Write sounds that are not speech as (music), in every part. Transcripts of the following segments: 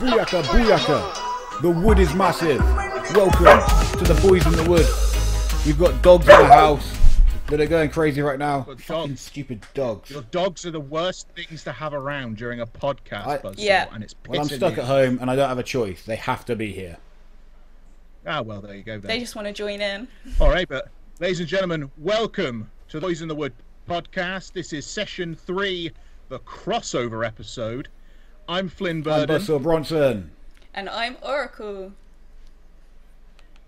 Booyaka, booyaka. The wood is massive. Welcome to the boys in the wood. We've got dogs in the house that are going crazy right now. Got Fucking stupid dogs. Your dogs are the worst things to have around during a podcast, I- Buzzsaw, Yeah. and it's Well, I'm stuck me at home and I don't have a choice. They have to be here. Ah, well, there you go then. They just want to join in. All right, but ladies and gentlemen, welcome to the Boys in the Wood podcast. This is session three, the crossover episode. I'm Flynn I'm Burden, Buzzsaw Bronson. And I'm Oracle.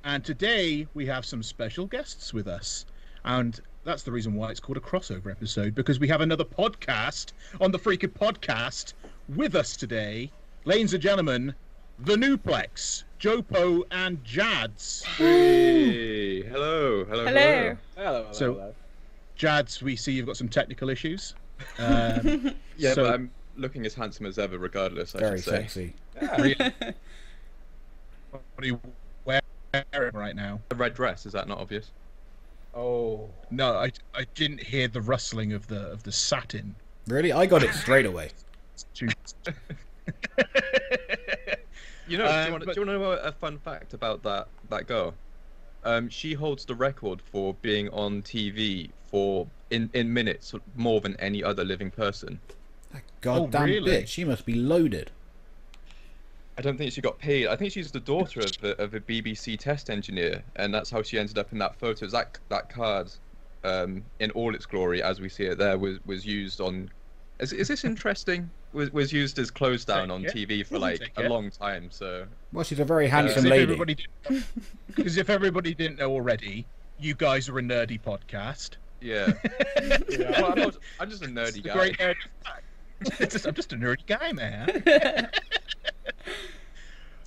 and today we have some special guests with us. And that's the reason why it's called a crossover episode, because we have another podcast on the Freaky Podcast with us today. Ladies and gentlemen, the Newplex, Jopo and Jads. Hey, hello, hello, Hello. Hello, hello, So- hello. Jads, we see you've got some technical issues. (laughs) Um, Yeah, So- but I'm looking as handsome as ever, regardless. I Very should say. sexy. really, (laughs) what are you wearing right now? The red dress is that not obvious? Oh, No, I, I didn't hear the rustling of the of the satin. Really? I got it straight away. (laughs) You know, do, Um, you want, but- do you want to know a fun fact about that that girl? Um, she holds the record for being on TV for in in minutes more than any other living person. That goddamn really? bitch. She must be loaded. I don't think she got paid. I think she's the daughter of a, of a BBC test engineer, and that's how she ended up in that photo. That that card, um, in all its glory, as we see it there, was was used on. Is, is this interesting? Was was used as close down on TV for like a long time. So Well, she's a very handsome if lady. because (laughs) if everybody didn't know already, you guys are a nerdy podcast. yeah. (laughs) yeah. well, I'm, not, I'm just a It's nerdy a guy. Great nerdy fact. It's just- I'm just a nerdy guy, man. (laughs)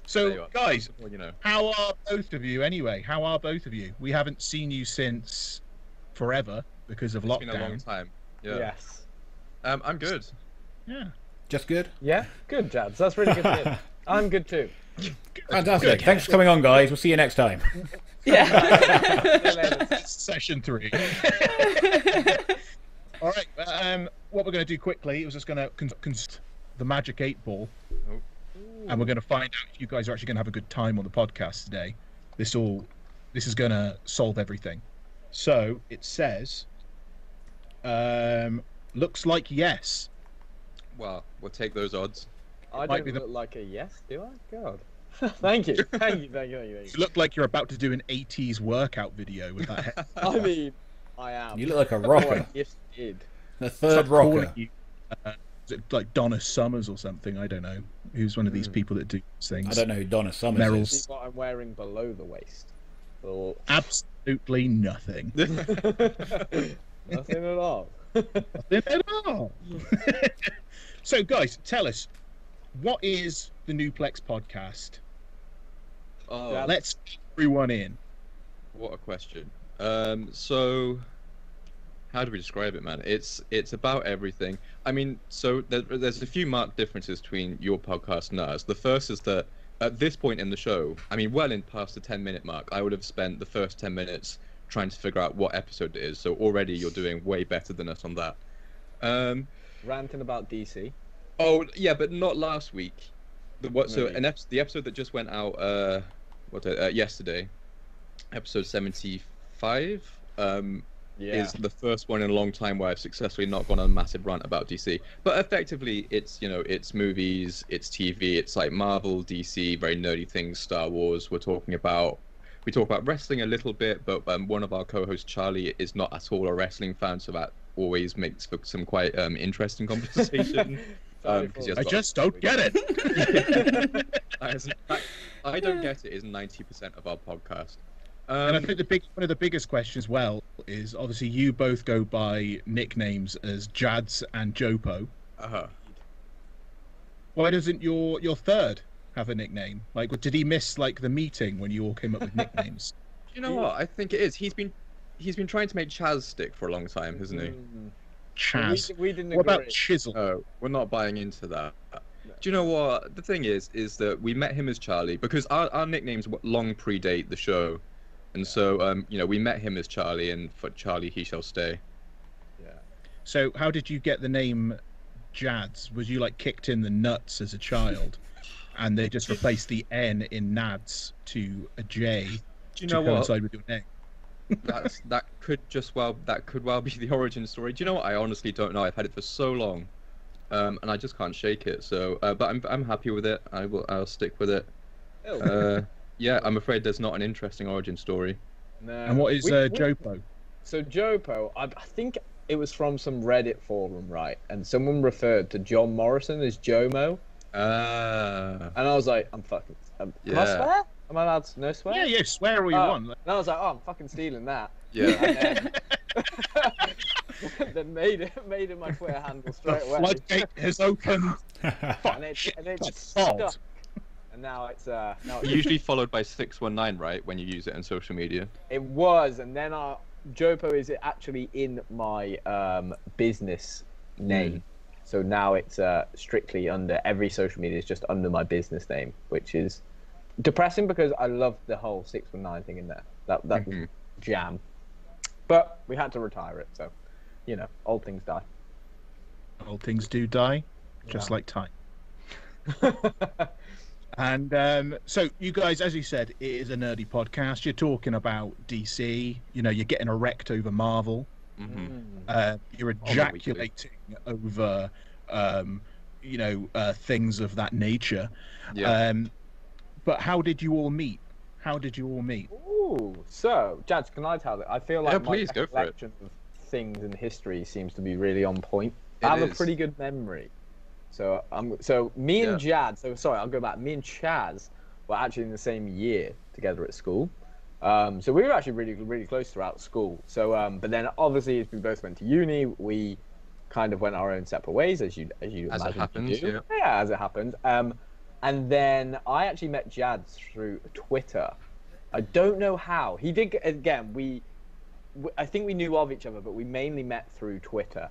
So, you guys, Well, you know. how are both of you anyway? How are both of you? We haven't seen you since forever because of It's been a long time. Yeah. yes. Um, I'm good. Yeah. Just good? Yeah, good, Jads. That's really good to. (laughs) I'm good too. Fantastic. Good. Thanks for coming on, guys. We'll see you next time. (laughs) yeah. Session three. All right. Um, what we're going to do quickly is just going to con- cons- the magic eight ball, Oh. and we're going to find out if you guys are actually going to have a good time on the podcast today. This all, this is going to solve everything. So it says, um, looks like yes. Well, we'll take those odds. I might don't be the- look like a yes, do I? God. (laughs) thank you, thank (laughs) you, thank you, thank you. Thank You you. look like you're about to do an 80s workout video with that (laughs) head. I mean, I am. You look like a Oh, rocker. I just did. The third calling rocker. you, uh, is it like Donna Summers or something? I don't know. Who's one of these Hmm. people that do things? I don't know who Donna Summers Meryl's- is. See what I'm wearing below the waist. Or... Absolutely nothing. (laughs) Nothing at all. Nothing at all. (laughs) so, guys, tell us what is the Newplex podcast? Oh, Yeah. Let's get everyone in. What a question. Um, so, how do we describe it, man? It's it's about everything. I mean, so there, there's a few marked differences between your podcast and ours. The first is that at this point in the show, I mean, well in past the 10 minute mark, I would have spent the first 10 minutes trying to figure out what episode it is. So already you're doing way better than us on that. Um, Ranting about DC. Oh yeah, but not last week. The what? So Maybe. an ep- the episode that just went out uh, what uh, yesterday, episode seventy five. Um, Yeah. is the first one in a long time where I've successfully not gone on a massive rant about DC. But effectively, it's you know it's movies, it's TV, it's like Marvel, DC, very nerdy things, Star Wars. We're talking about we talk about wrestling a little bit, but um, one of our co-hosts, Charlie, is not at all a wrestling fan, so that always makes for some quite um, interesting conversation. (laughs) Sorry um, 'cause for- yes, I just don't get it. As (laughs) (laughs) in I don't get it is ninety percent of our podcast. And I Um, think the big one of the biggest questions, well, is obviously you both go by nicknames as Jads and Jopo. uh-huh. Why doesn't your your third have a nickname? Like, did he miss like the meeting when you all came up with nicknames? (laughs) You know what? I think it is. He's been he's been trying to make Chaz stick for a long time, hasn't he? Mm. Chaz. We, we didn't What agree. about Chisel? Oh, we're not buying into that. Do you know what? The thing is, is that we met him as Charlie because our, our nicknames long predate the show, and so um, you know, we met him as Charlie, and for Charlie he shall stay. yeah. So, how did you get the name Jads? Was you like kicked in the nuts as a child? (laughs) and they just replaced the N in Nads to a J Do you to know what? coincide with your name. (laughs) That's that could just well that could well be the origin story. Do you know what? I honestly don't know. I've had it for so long, um, and I just can't shake it. So, uh, but I'm I'm happy with it. I will I'll stick with it. Oh, Uh, yeah, I'm afraid there's not an interesting origin story. no. And what is We- uh, we- Jopo? So Jopo, I, I think it was from some Reddit forum, right? And someone referred to John Morrison as Jomo, Ah, and I was like, I'm fucking. Um, Can I Yeah. swear? Am I allowed to no swear? Yeah, yeah, swear all you Oh. want. And I was like, oh, I'm fucking stealing that. yeah. And then, (laughs) (laughs) then made it made it my Twitter handle straight (laughs) away. Floodgate has opened. And it, and it stuck. Odd. And now it's uh now it's, Usually followed by six one nine, right? When you use it on social media. it was, and then uh Jopo is actually in my um business name. So now it's uh strictly under every social media is just under my business name, which is depressing because I love the whole six one nine thing in there. That that was Mhm. jam. But we had to retire it, so you know, old things die. Old things do die, just Yeah. like time. (laughs) And um, so, you guys, as you said, it is a nerdy podcast. You're talking about DC. You know, you're getting erect over Marvel. hmm Uh, you're Oh, ejaculating over, um, you know, uh, things of that nature. Yeah. Um, but how did you all meet? How did you all meet? Ooh, so Jads, can I tell it? I feel like Yeah, my please, go for it. recollection of things in history seems to be really on point. It I have a pretty good memory. So I'm so me and Jad. So sorry, I'll go back. Me and Chaz were actually in the same year together at school. Um, so we were actually really really close throughout school. So um, but then obviously as we both went to uni, we kind of went our own separate ways as you as you As it happens, do. yeah. yeah, as it happens. Um, and then I actually met Jad through Twitter. I don't know how. He did again. We, we I think we knew of each other, but we mainly met through Twitter.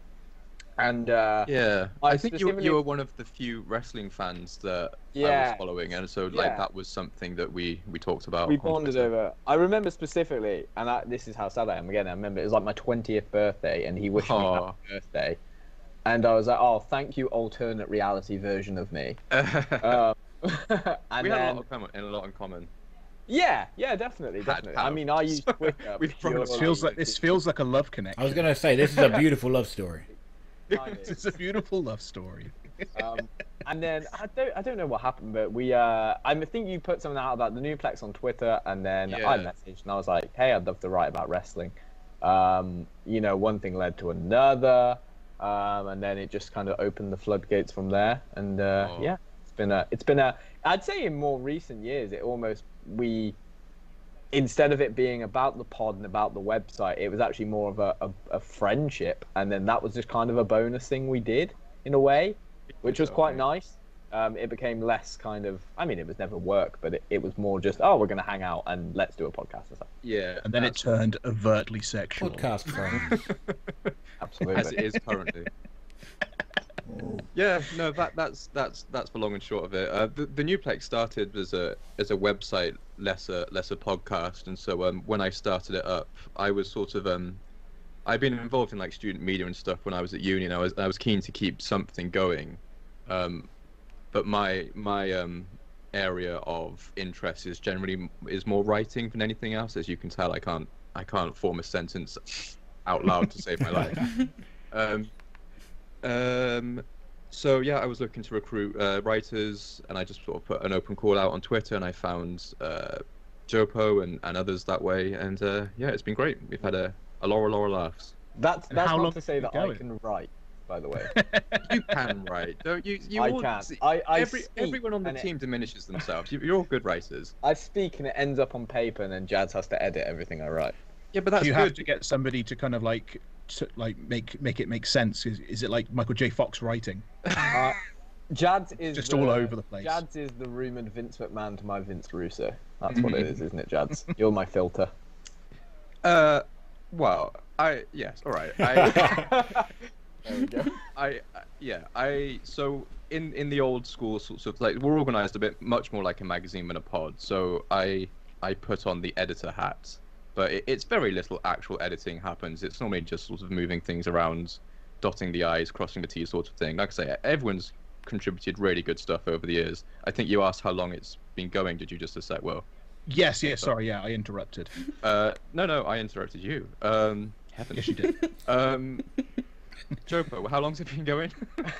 And uh, Yeah, I I think you, specifically- you were one of the few wrestling fans that I was following, and so like Yeah. that was something that we we talked about. we bonded over. I remember specifically, and I, this is how sad I am. Again, I remember it was like my twentieth birthday, and he wished me Aw. happy birthday. And I was like, "Oh, thank you, alternate reality version of me." (laughs) Um, (laughs) and we had a lot of common, and a lot in common. yeah, yeah, definitely, Had definitely. I mean, I use Twitter. We've purely This feels like this feels like a love connection. I was gonna say this is a (laughs) beautiful love story. (laughs) It's a beautiful love story. um, (laughs) and then I don't I don't know what happened, but we uh I think you put something out about the Newplex on Twitter, and then I messaged and I was like, hey, I'd love to write about wrestling. Um, you know, one thing led to another, um, and then it just kind of opened the floodgates from there. And uh, Oh. yeah, it's been a it's been a I'd say in more recent years, it almost we instead of it being about the pod and about the website, it was actually more of a, a, a friendship, and then that was just kind of a bonus thing we did in a way which was quite nice. Um, it became less kind of, I mean, it was never work, but it, it was more just, oh, we're going to hang out and let's do a podcast or something. Yeah, And then it turned overtly sexual. Podcast friends. (laughs) Absolutely. as it is currently. (laughs) Yeah, no, that that's that's that's the long and short of it. Uh, the, the Newplex started as a as a website, less a less a podcast, and so um, when I started it up, I was sort of um, I'd been involved in like student media and stuff when I was at uni, and I was I was keen to keep something going, um, but my my um area of interest is generally is more writing than anything else. As you can tell, I can't I can't form a sentence out loud to save my life. (laughs) Um, um, so yeah, I was looking to recruit uh, writers, and I just sort of put an open call out on Twitter, and I found uh, Jopo and, and others that way, and uh, yeah, it's been great. We've had a, a lot, a lot of laughs. That's, And that's how long not to say that you I can write, by the way. (laughs) You can write, don't you? You I all- can. see, I, I every, speak, everyone on the and it- team diminishes themselves. You, you're all good writers. I speak and it ends up on paper, and then Jads has to edit everything I write. Yeah, but that's you good. have to get somebody to kind of like to, like make make it make sense? Is, is it like Michael J. Fox writing? Uh, Jads is Just the, all over the place. Jads is the rumored Vince McMahon to my Vince Russo. That's what it is, isn't it, Jads? You're my filter. Uh, well, I yes, all right. I, (laughs) There we go. I, I yeah I so in in the old school sorts of like we're organized a bit much more like a magazine than a pod. So I I put on the editor hat, but it, it's very little actual editing happens. It's normally just sort of moving things around, dotting the i's, crossing the t's, sort of thing. Like I say, everyone's contributed really good stuff over the years. I think you asked how long it's been going. Did you just a sec? Well, Yes, yes. Sorry, yeah, I interrupted. (laughs) uh, no, no, I interrupted you. Um, heavens. Yes, you did. (laughs) Um, Jopo, how long's it been going?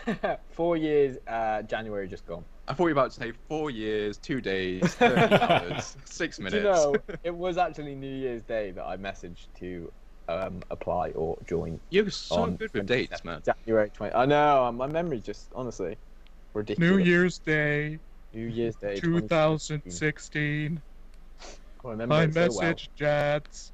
(laughs) Four years. Uh, January just gone. I thought you were about to say four years, two days, (laughs) 30 hours, six minutes. you know, (laughs) it was actually New Year's Day that I messaged to um, apply or join. You're so on good with dates, man. January 20. I know. um, My memory's just honestly ridiculous. New Year's Day, New Year's Day. 2016. I remember I it so well. messaged Jads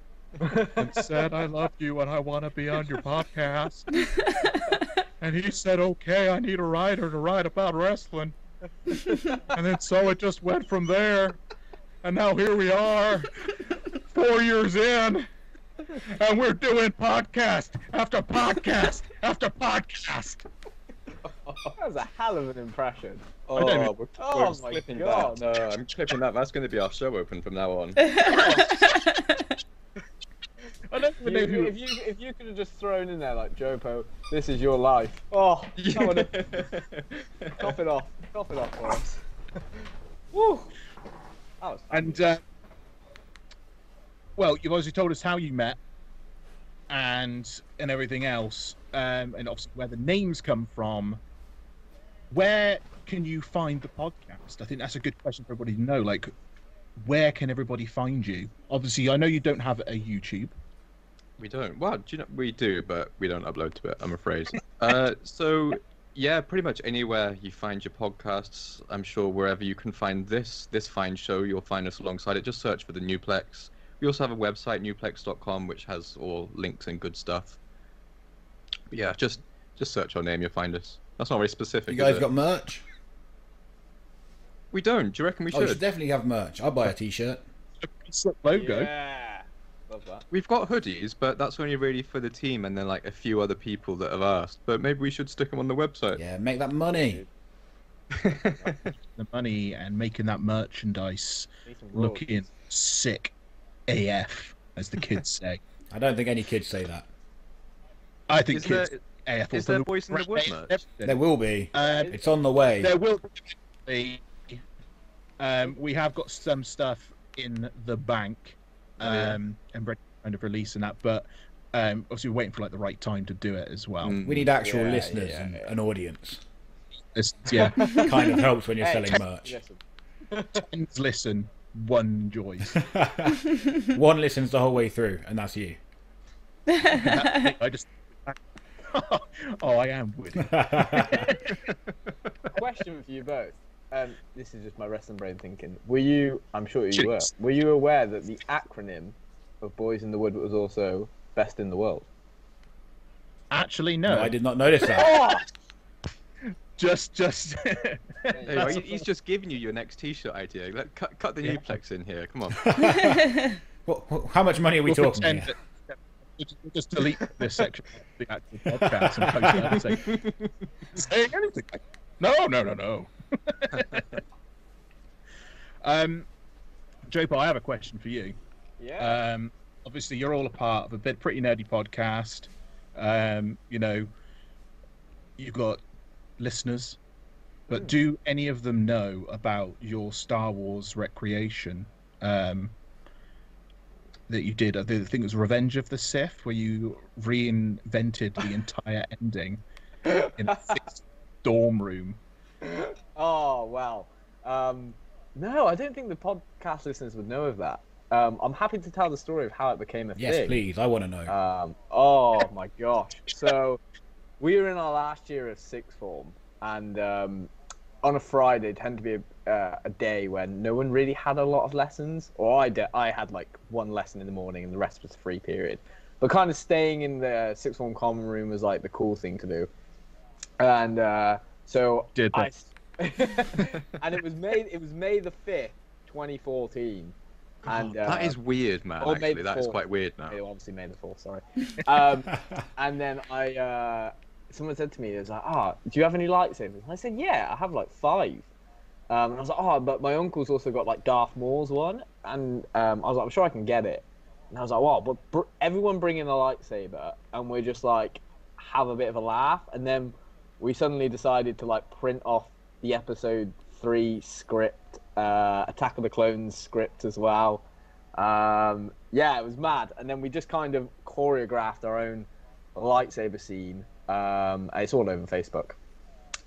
and said I love you and I want to be on your podcast. (laughs) And he said, "Okay, I need a writer to write about wrestling." And then so it just went from there. And now here we are, four years in, and we're doing podcast after podcast after podcast. That was a hell of an impression. Oh, we're, Oh we're my clipping God. that. No, I'm clipping that. That's going to be our show open from now on. (laughs) I don't even know If you, who. if you if you could have just thrown in there like Jopo, this is your life. Oh, I would have cough it off, cough it off for us. (laughs) Woo. That was And uh, well, you've obviously told us how you met, and and everything else, um, and obviously where the names come from. Where can you find the podcast? I think that's a good question for everybody to know. Like, where can everybody find you? Obviously, I know you don't have a YouTube. We don't. Well, do you know we do, but we don't upload to it. I'm afraid. (laughs) uh, so yeah, pretty much anywhere you find your podcasts. I'm sure wherever you can find this this fine show, you'll find us alongside it. Just search for the Newplex. We also have a website, newplex.com, which has all links and good stuff. But yeah, just just search our name, you'll find us. That's not very specific. You guys got merch? We don't. Do you reckon we should? Oh, you should? should definitely have merch. I'll buy a t-shirt. Logo. Yeah. Love that. We've got hoodies, but that's only really for the team and then like a few other people that have asked. But maybe we should stick them on the website. Yeah, make that money. (laughs) The money and making that merchandise looking sick AF, as the kids (laughs) say. I don't think any kids say that. I think Is kids there, AF. is there Boys in the Wood merch? There will be. Um, It's on the way. there will be. Um, we have got some stuff in the bank, Oh, yeah. um, and we're kind of releasing that, but um, obviously we're waiting for like the right time to do it as well. Mm. We need actual Yeah, listeners yeah, and an audience. It's, yeah, (laughs) kind of helps when you're Hey, selling merch. Listen, tens listen, one joys. (laughs) One listens the whole way through, and that's you. I just. (laughs) oh, I am witty. question for you both. Um, this is just my wrestling brain thinking. Were you? I'm sure you were. Jeez. Were you aware that the acronym of Boys in the Wood was also Best in the World? Actually, no. No, I did not notice that. (laughs) Just, just. Hey, That's well, he's just giving you your next T-shirt idea. Let, cut, cut the Yeah. Newplex in here. Come on. (laughs) What, what- how much money are we We'll talking here? that- just delete this section of the actual podcast and post it up (laughs) and say, saying anything. Like, no, no, no, no. (laughs) um, Jopo, I have a question for you. Yeah. Um, obviously, you're all a part of a bit pretty nerdy podcast. Um, you know, you've got listeners, but Hmm. do any of them know about your Star Wars recreation um, that you did? I think it was Revenge of the Sith, where you reinvented the entire ending in a (laughs) fixed dorm room. (laughs) Oh well. Um, no, I don't think the podcast listeners would know of that. Um, I'm happy to tell the story of how it became a Yes, thing. please. I want to know. Um, oh my gosh. So we were in our last year of sixth form, and um, on a Friday tend to be a, uh, a day when no one really had a lot of lessons, or I did. I had like one lesson in the morning, and the rest was free period. But kind of staying in the sixth form common room was like the cool thing to do, and uh, so Did I. (laughs) and it was May. It was May the fifth, 2014. And uh, that is weird, man. Actually, that is the quite weird now. Hey, obviously May the fourth. Sorry. Um, (laughs) and then I, uh, someone said to me, "It was like, ah, do you have any lightsabers?" And I said, "Yeah, I have like five. Um, and I was like, "Oh, but my uncle's also got like Darth Maul's one," and um, I was like, "I'm sure I can get it." And I was like, "Wow!" But br- everyone bring in a lightsaber, and we're just like have a bit of a laugh, and then we suddenly decided to like print off the episode three script, uh, Attack of the Clones script as well. Um, yeah, it was mad. And then we just kind of choreographed our own lightsaber scene. Um, it's all over Facebook.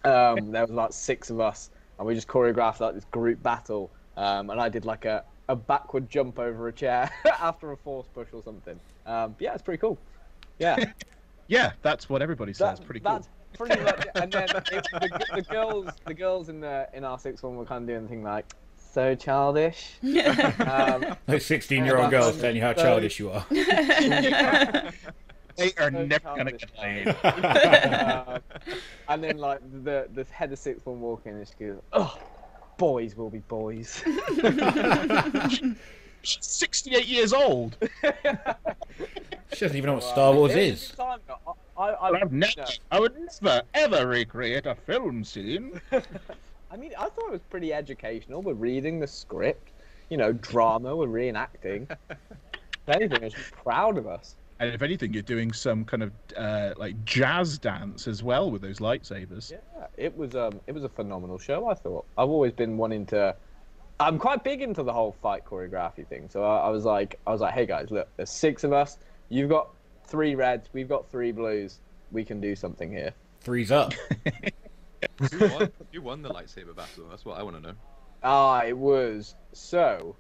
Um, there was like six of us, and we just choreographed like this group battle. Um, and I did like a, a backward jump over a chair (laughs) after a force push or something. Um, yeah, it's pretty cool. Yeah, (laughs) Yeah, that's what everybody says. that- Pretty cool. That's pretty much. And then it, the, the girls, the girls in the in our sixth one were kind of doing thing like so childish. (laughs) Um, Those 16 year old Yeah, girls telling you how so- childish you are. (laughs) They are so never gonna childish, get laid. (laughs) Um, and then like the the head of sixth one walking and she goes, "Oh, boys will be boys." She's 68 years old. She doesn't even know what Star Wars It was a is. Good time, though. I, I, I've never, you I would never ever recreate a film scene. (laughs) I mean, I thought it was pretty educational. We're reading the script, you know, drama. We're reenacting. (laughs) if anything, I was proud of us. And if anything, you're doing some kind of uh, like jazz dance as well with those lightsabers. Yeah, it was um, it was a phenomenal show. I thought. I've always been wanting to. I'm quite big into the whole fight choreography thing. So I, I was like, I was like, hey guys, look, there's six of us. You've got three reds. We've got three blues. We can do something here. Three's up. (laughs) Who won? Who won the lightsaber battle? That's what I want to know. Ah, it was so.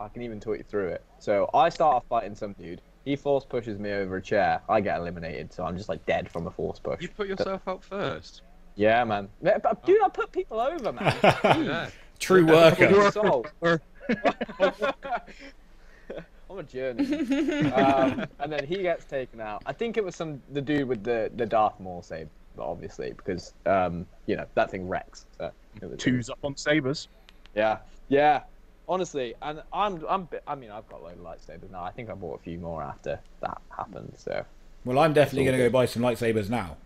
I can even talk you through it. So I start off fighting some dude. He force pushes me over a chair. I get eliminated, so I'm just like dead from a force push. You put yourself out first. Yeah, man. Yeah, But dude, I put people over, man. (laughs) Yeah. True Put worker. (laughs) soul. I'm a journey. um, and then he gets taken out. I think it was some the dude with the the Darth Maul saber, obviously, because um, you know that thing wrecks. So it was- Two's up on sabers. Yeah, yeah. Honestly, and I'm I'm I mean I've got a load of lightsabers now. I think I bought a few more after that happened. So Well, I'm definitely going to go buy some lightsabers now.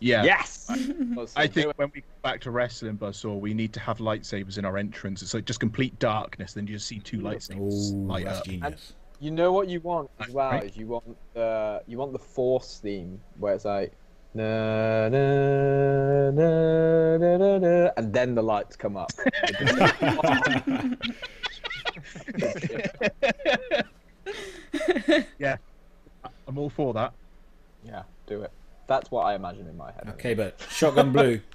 Yeah. yes. (laughs) I think when we go back to wrestling, Buzzsaw, we need to have lightsabers in our entrance. It's like just complete darkness, then you just see two lightsabers Oh, light that's up. genius. You know what you want as well Right. is you want the you want the Force theme where it's like na na na na na, na and then the lights come up. (laughs) Yeah, I'm all for that. yeah, do it. That's what I imagine in my head. Okay, but shotgun blue. (laughs)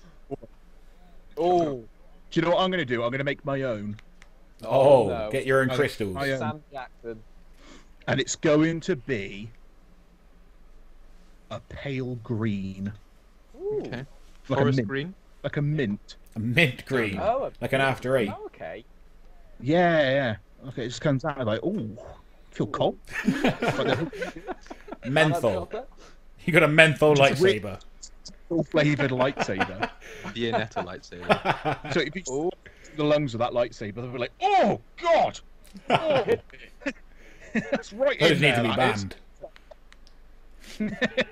Oh, Do you know what I'm going to do? I'm going to make my own, Oh, no. get your own crystals. I, um, Sam Jackson. and it's going to be a pale green, Ooh. Okay. Like a Forest mint. green. like a mint. A mint green. Oh, a- Like an after eight. oh, okay. Yeah, yeah. Okay, it just comes out like, oh, feel cold. (laughs) Menthol. You got a menthol Just wi- lightsaber. flavored lightsaber. (laughs) The Anetta lightsaber. So if you Ooh. the lungs of that lightsaber, they'll be like, oh god, oh. (laughs) that's right Those in need there. to be banned. (laughs)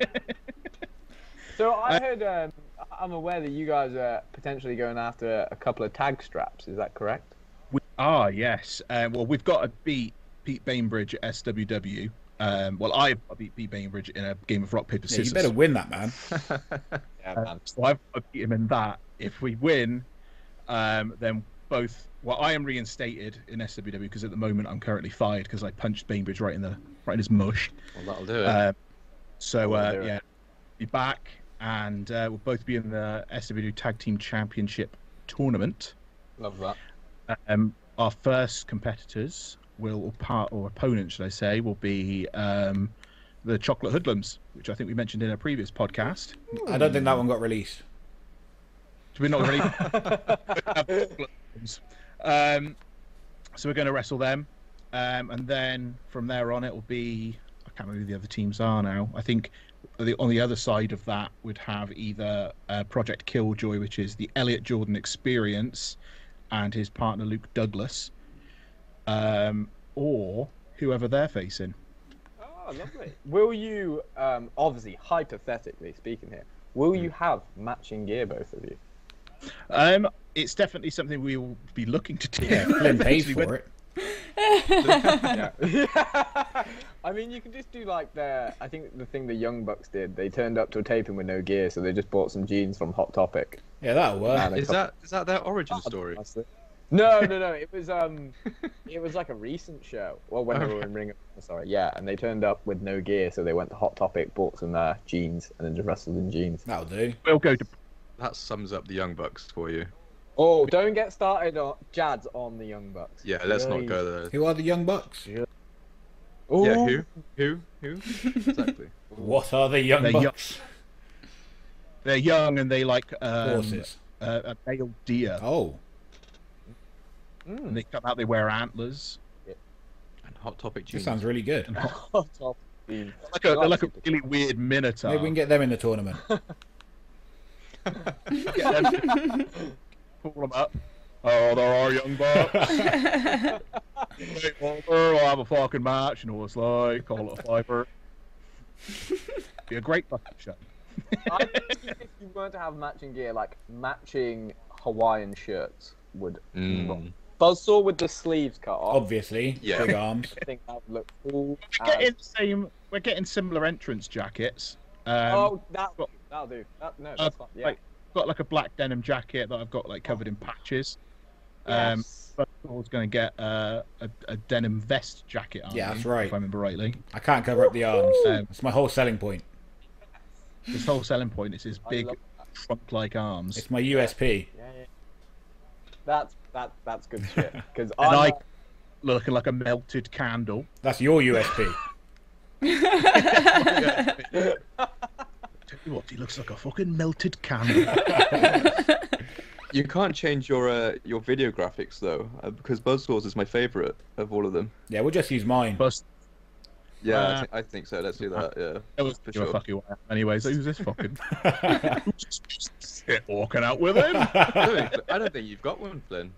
So I heard. Um, I'm aware that you guys are potentially going after a couple of tag straps. Is that correct? We are, yes. Um, well, we've got to beat Pete Bainbridge at SWW. Um, well, I've got to beat Pete Bainbridge in a game of rock paper Yeah, scissors. you better win that, man. (laughs) Yeah, Uh, so I've got beat him in that. If we win, um, then both. Well, I am reinstated in SWW because at the moment I'm currently fired because I punched Bainbridge right in the right in his mush. Well, that'll do it. Um, so uh, do it. yeah, be back, and uh, we'll both be in the SWW Tag Team Championship tournament. Love that. Um, our first competitors will, or part or opponents, should I say, will be um, the Chocolate Hoodlums, which I think we mentioned in a previous podcast. I don't think that one got released. So we're not really. (laughs) um, so we're going to wrestle them, um, and then from there on, it will be. I can't remember who the other teams are now. I think the, on the other side of that would have either uh, Project Killjoy, which is the Elliot Jordan Experience, and his partner Luke Douglas, um, or whoever they're facing. Oh, lovely. Will you, um, obviously, hypothetically speaking here, will you have matching gear, both of you? Um, it's definitely something we will be looking to do. Yeah, (laughs) Flynn pays Eventually, for it. yeah. (laughs) I mean, you can just do like the. I think the thing the Young Bucks did. They turned up to a taping with no gear, so they just bought some jeans from Hot Topic. Yeah, that'll work. Is couple- that is that their origin story? That's it. No, no, no. It was um, it was like a recent show. Well, when they were in Ring. of Sorry, yeah, and they turned up with no gear, so they went to Hot Topic, bought some uh, jeans, and then just wrestled in jeans. That'll do. We'll go to. That sums up the Young Bucks for you. Oh, don't get started on Jads on the Young Bucks. Yeah, let's not go there. Who are the Young Bucks? Yeah, Ooh. Yeah, who? Who? Who? (laughs) Exactly. What are the Young They're young. Bucks? They're young and they like um, Horses. uh, a male deer. Oh, Mm. And they come out. They wear antlers. And Hot Topic Jeans. this sounds really good. And (laughs) Hot Topic. jeans. like a, they're like a really weird minotaur. Maybe we can get them in the tournament. (laughs) Get them- pull them up. Oh, there are young bucks. (laughs) Wait, Walter, we'll have a fucking match. You know what it's like. Call it a fiver. Be a great fucking show. I think if you weren't to have matching gear, like matching Hawaiian shirts would. Mm. Buzzsaw with the sleeves cut off. Obviously, Yeah. big arms. I think that would look (laughs) cool. We're getting as- the same. We're getting similar entrance jackets. Um, oh, that, got- that'll do. That, no, uh, that's fine. Yeah. like, got like a black denim jacket that I've got like covered in patches. Um, Yes. but I was going to get uh, a, a denim vest jacket. aren't Yeah, that's right. If I remember rightly. I can't cover up the arms. Um, It's my whole selling point. His whole selling point is his big trunk-like arms. It's my USP. Yeah, yeah. That's that that's good (laughs) shit. Because And I- I looking like a melted candle. That's your USP. (laughs) (laughs) Tell you what, he looks like a fucking melted candle. You can't change your uh, your video graphics though, uh, because Buzzsaws is my favorite of all of them. Yeah, we'll just use mine. Buzz... Yeah, I, Uh, I think so. Let's do that. Yeah. It was For sure. fuck. Anyways, who's this fucking? Shit walking out with him? I don't, think, I don't think you've got one, Flynn.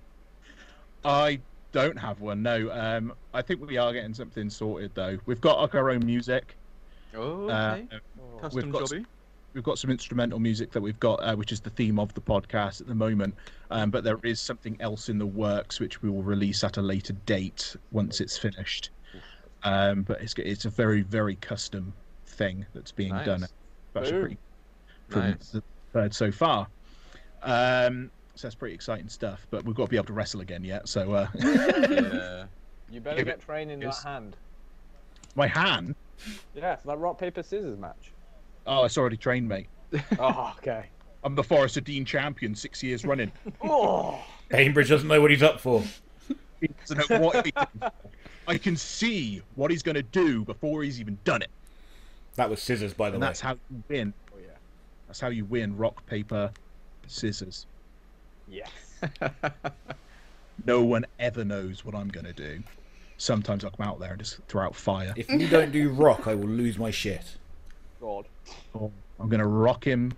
I don't have one. No. Um, I think we are getting something sorted though. We've got like, our own music. Oh, Uh, okay. Oh. Custom got- jobby. we've got some instrumental music that we've got, uh, which is the theme of the podcast at the moment. Um, but there is something else in the works which we will release at a later date once it's finished. Um, but it's it's a very very custom thing that's being Nice. done. Pretty from Nice. the third so far. Um, so that's pretty exciting stuff. But we've got to be able to wrestle again yet. So uh, (laughs) Yeah. you better get it- training that hand. my hand. Yeah, for that rock paper scissors match. Oh, it's already trained, mate. (laughs) Oh, okay. I'm the Forest of Dean champion, six years running. (laughs) Oh, Bainbridge doesn't know what he's up for. He doesn't know what he- I can see what he's going to do before he's even done it. That was scissors, by the And way. that's how you win. oh yeah. That's how you win rock, paper, scissors. Yes. (laughs) No one ever knows what I'm going to do. Sometimes I'll come out there and just throw out fire. If you don't do rock, I will lose my shit. God. Or I'm going to rock him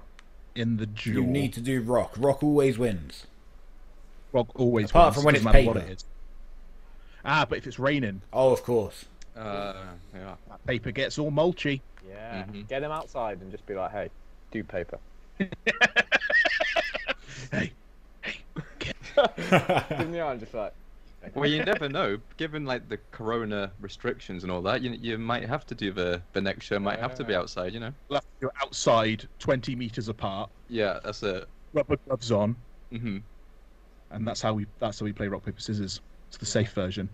in the jaw. You need to do rock. Rock always wins. rock always Apart wins, from when doesn't it's matter what it is. Ah, but if it's raining, Oh, of course. Uh, yeah. that paper gets all mulchy. Yeah. Mhm. Get him outside and just be like, hey, do paper. (laughs) Hey, (laughs) Give him the arm, just like. Well, you never know. Given like the corona restrictions and all that, you you might have to do the the next show. Might have to be outside. You know. we'll have to go outside 20 meters apart, Yeah, that's it. rubber gloves on, hmm and that's how we that's how we play rock paper scissors. It's the safe version.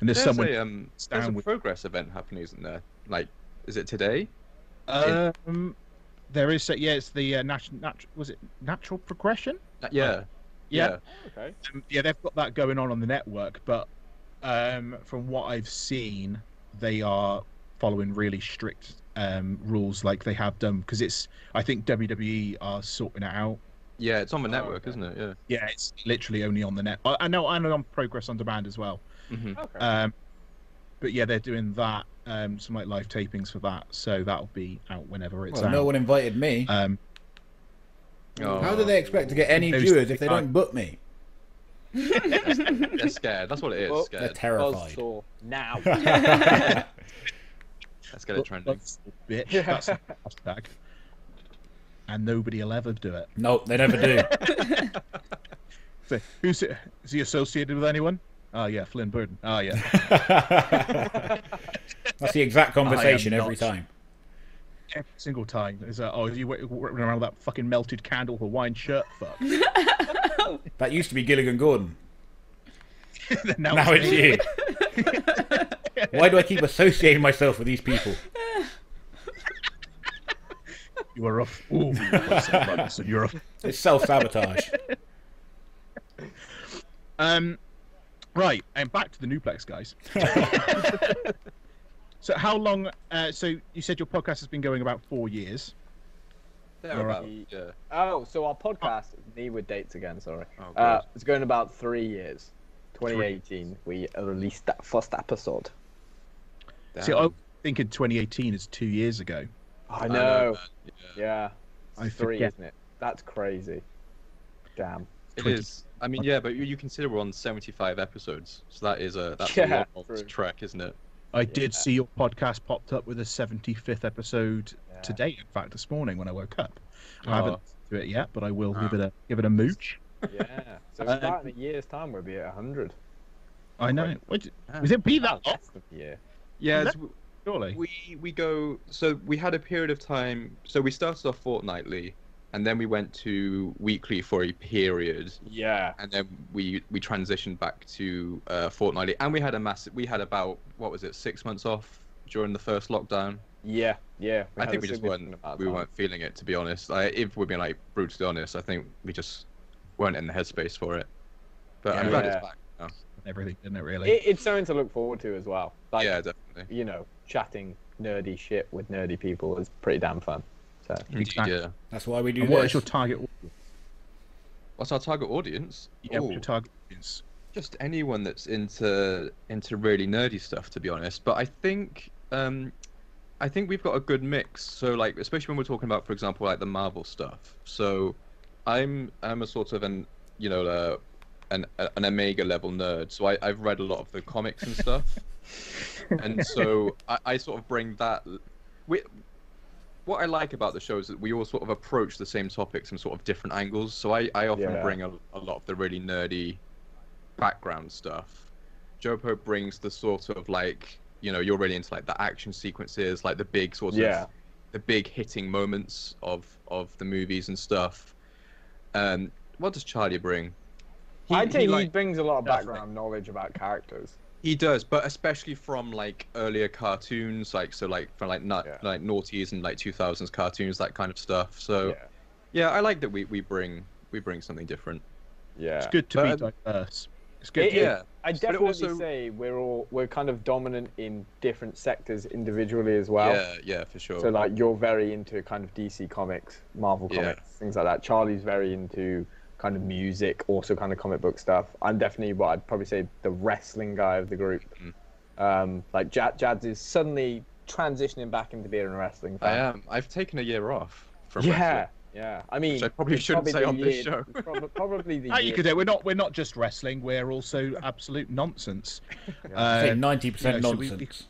And there's There's someone a um, there's a with- progress event happening, isn't there? Like, is it today? Um, there is yeah, it's the uh, natural nat- was it natural progression? Uh, yeah. Yeah. Okay. Um, yeah, they've got that going on on the network, but um, from what I've seen, they are following really strict um, rules, like they have done. Because it's, I think WWE are sorting it out. Yeah, it's on the Oh, network, okay. isn't it? Yeah. Yeah, it's literally only on the net. I I know, I know on Progress on Demand as well. hmm Okay. Um, but yeah, they're doing that, um, some like live tapings for that, so that'll be out whenever it's Well, out. no one invited me. Um, Oh, How do they expect to get any Those- viewers if they don't book me? (laughs) They're scared. That's what it is. Well, They're scared. terrified. Buzzsaw now. (laughs) Let's get it trending. bitch, Yeah. that's a hashtag. And nobody will ever do it. nope, they never do. (laughs) So, who's it? Is he associated with anyone? Oh yeah, Flynn Burden. Oh ah, yeah. That's the exact conversation every not. time. Every single time is that oh you running around with that fucking melted candle Hawaiian shirt fuck. (laughs) That used to be Gilligan Gordon. (laughs) now, Now it's you. (laughs) Why do I keep associating myself with these people? You are a fool. Robinson, You're a It's self sabotage. Um, right, and back to the Newplex, guys. So, how long? Uh, so, you said your podcast has been going about four years. Thereabout, yeah. Oh, so our podcast, me with dates again, sorry. Oh, uh, it's going about three years. 2018, we released that first episode. See, I think in 2018 is two years ago. I I know. man, yeah. Yeah. I It's three, forget. isn't it? That's crazy. Damn. It 20 is. I mean, yeah, but you, you consider we're on 75 episodes, so that is a that's (laughs) Yeah, a long true. trek, isn't it? I did Yeah. see your podcast popped up with a 75th episode Yeah. today. In fact, this morning when I woke up. I Oh. haven't listened to it yet, but I will give Oh. it a ah. give it a mooch. Yeah. So (laughs) um, about in a year's time, we'll be at 100. I know. Right. Would, was it be that long? Less than a year. Yeah, Is it's- Surely. we we go. So we had a period of time. So we started off fortnightly, and then we went to weekly for a period, Yeah. and then we we transitioned back to uh, fortnightly, and we had a massive. We had about what was it, six months off during the first lockdown. Yeah. Yeah. I think we just weren't we weren't feeling it to be honest. Like, if we're being like brutally honest, I think we just weren't in the headspace for it. But I'm glad Yeah. it's back now. Everything, didn't it? Really. It, it's something to look forward to as well. Like, yeah, definitely. you know, chatting nerdy shit with nerdy people is pretty damn fun. So Indeed, Exactly. yeah. That's why we do and what this. is your target? What's our target audience? Yeah, what's your target audience? just anyone that's into into really nerdy stuff to be honest but i think um i think we've got a good mix so like especially when we're talking about for example like the marvel stuff so i'm i'm a sort of an you know uh, an an omega level nerd so I, i've read a lot of the comics and stuff (laughs) and so I, I sort of bring that we what I like about the show is that we all sort of approach the same topics from sort of different angles. So I, I often Yeah. bring a, a lot of the really nerdy background stuff. Jopo brings the sort of like, you know, you're really into like the action sequences, like the big sort of Yeah. the big hitting moments of of the movies and stuff. Um, what does Charlie bring? He- I'd say he, he, like- brings a lot of background knowledge about characters. He does, but especially from like earlier cartoons, like so, like from like nut, Yeah. like noughties and like two thousands cartoons, that kind of stuff. So yeah. yeah, I like that we, we bring we bring something different. Yeah. It's good to But, be um, diverse. It's good. It- to yeah, I But it definitely also- say we're all we're kind of dominant in different sectors individually as well. yeah, yeah, for sure. So like you're very into kind of DC comics, Marvel Yeah. comics, things like that. Charlie's very into kind of music, also kind of comic book stuff. I'm definitely what I'd probably say the wrestling guy of the group. Mm. Um, like Jad, Jads is suddenly transitioning back into being a wrestling fan. I am. I've taken a year off from yeah, wrestling. yeah. I mean, Which I probably shouldn't say the on this show. it's probably the (laughs) you year- could. We're not. We're not just wrestling. We're also absolute nonsense. (laughs) I say Uh, ninety percent you know, nonsense.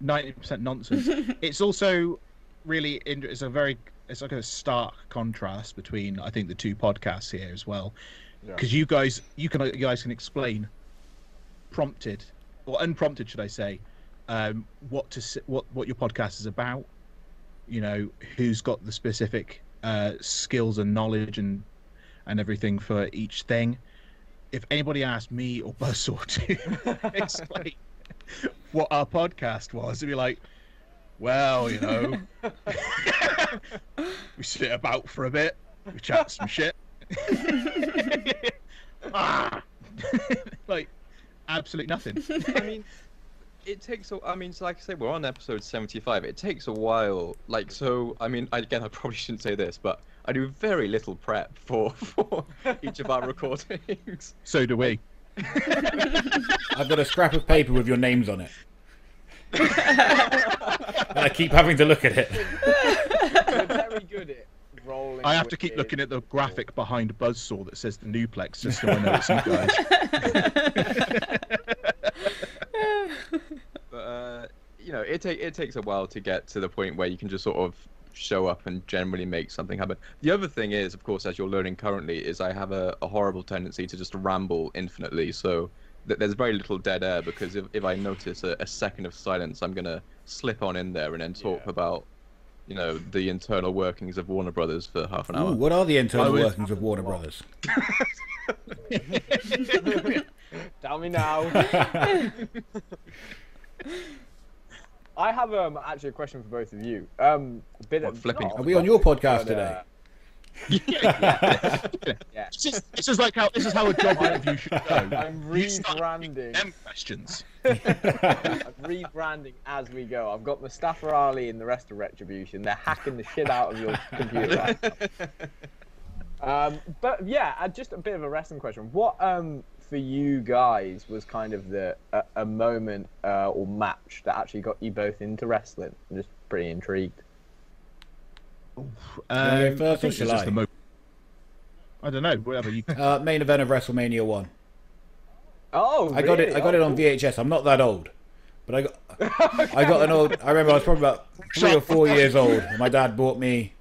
Ninety percent nonsense. (laughs) it's also really. It's a very. It's like a stark contrast between I think the two podcasts here as well, Yeah. because you guys, you can, you guys can explain, prompted or unprompted, should I say, um, what to what what your podcast is about. You know, who's got the specific uh, skills and knowledge and and everything for each thing. If anybody asked me or Buzzsaw to explain what our podcast was, it'd be like, well, you know, (laughs) we sit about for a bit, we chat some shit. ah! (laughs) (laughs) like, absolute nothing. I mean, it takes. A, I mean, so like I say, we're on episode seventy-five. It takes a while. Like so. I mean, again, I probably shouldn't say this, but I do very little prep for for each of our recordings. So do we. I've got a scrap of paper with your names on it. (laughs) and I keep having to look at it. We're very good at rolling. I have to keep it. looking at the graphic behind Buzzsaw that says the Newplex just so I know it's you guys. (laughs) But uh, you know, it take it takes a while to get to the point where you can just sort of show up and generally make something happen. The other thing is, of course, as you're learning currently, is I have a, a horrible tendency to just ramble infinitely. So that there's very little dead air because if, if I notice a, a second of silence, I'm gonna slip on in there and then talk Yeah. about, you know, the internal workings of Warner Brothers for half an Ooh, hour. what are the internal I would- workings of Warner Brothers? (laughs) Tell me now. (laughs) I have um actually a question for both of you. Um, a bit What, of flipping- Are we on your podcast but, today? uh, yeah, This is, this is like how this is how a job interview should go. I'm You start asking rebranding. them questions. I'm rebranding as we go. I've got Mustafa Ali and the rest of Retribution. They're hacking the shit out of your computer. Um, but yeah, uh, just a bit of a wrestling question. What um for you guys was kind of the a, a moment uh, or match that actually got you both into wrestling? I'm just pretty intrigued. Go Um, first I or think shall it's just I? the mo- I don't know. Whatever you. Uh, main event of WrestleMania one. Oh, I got it. I got Oh, it on. VHS. I'm not that old, but I got. (laughs) I got an old. I remember I was probably about three or four years old. and My dad bought me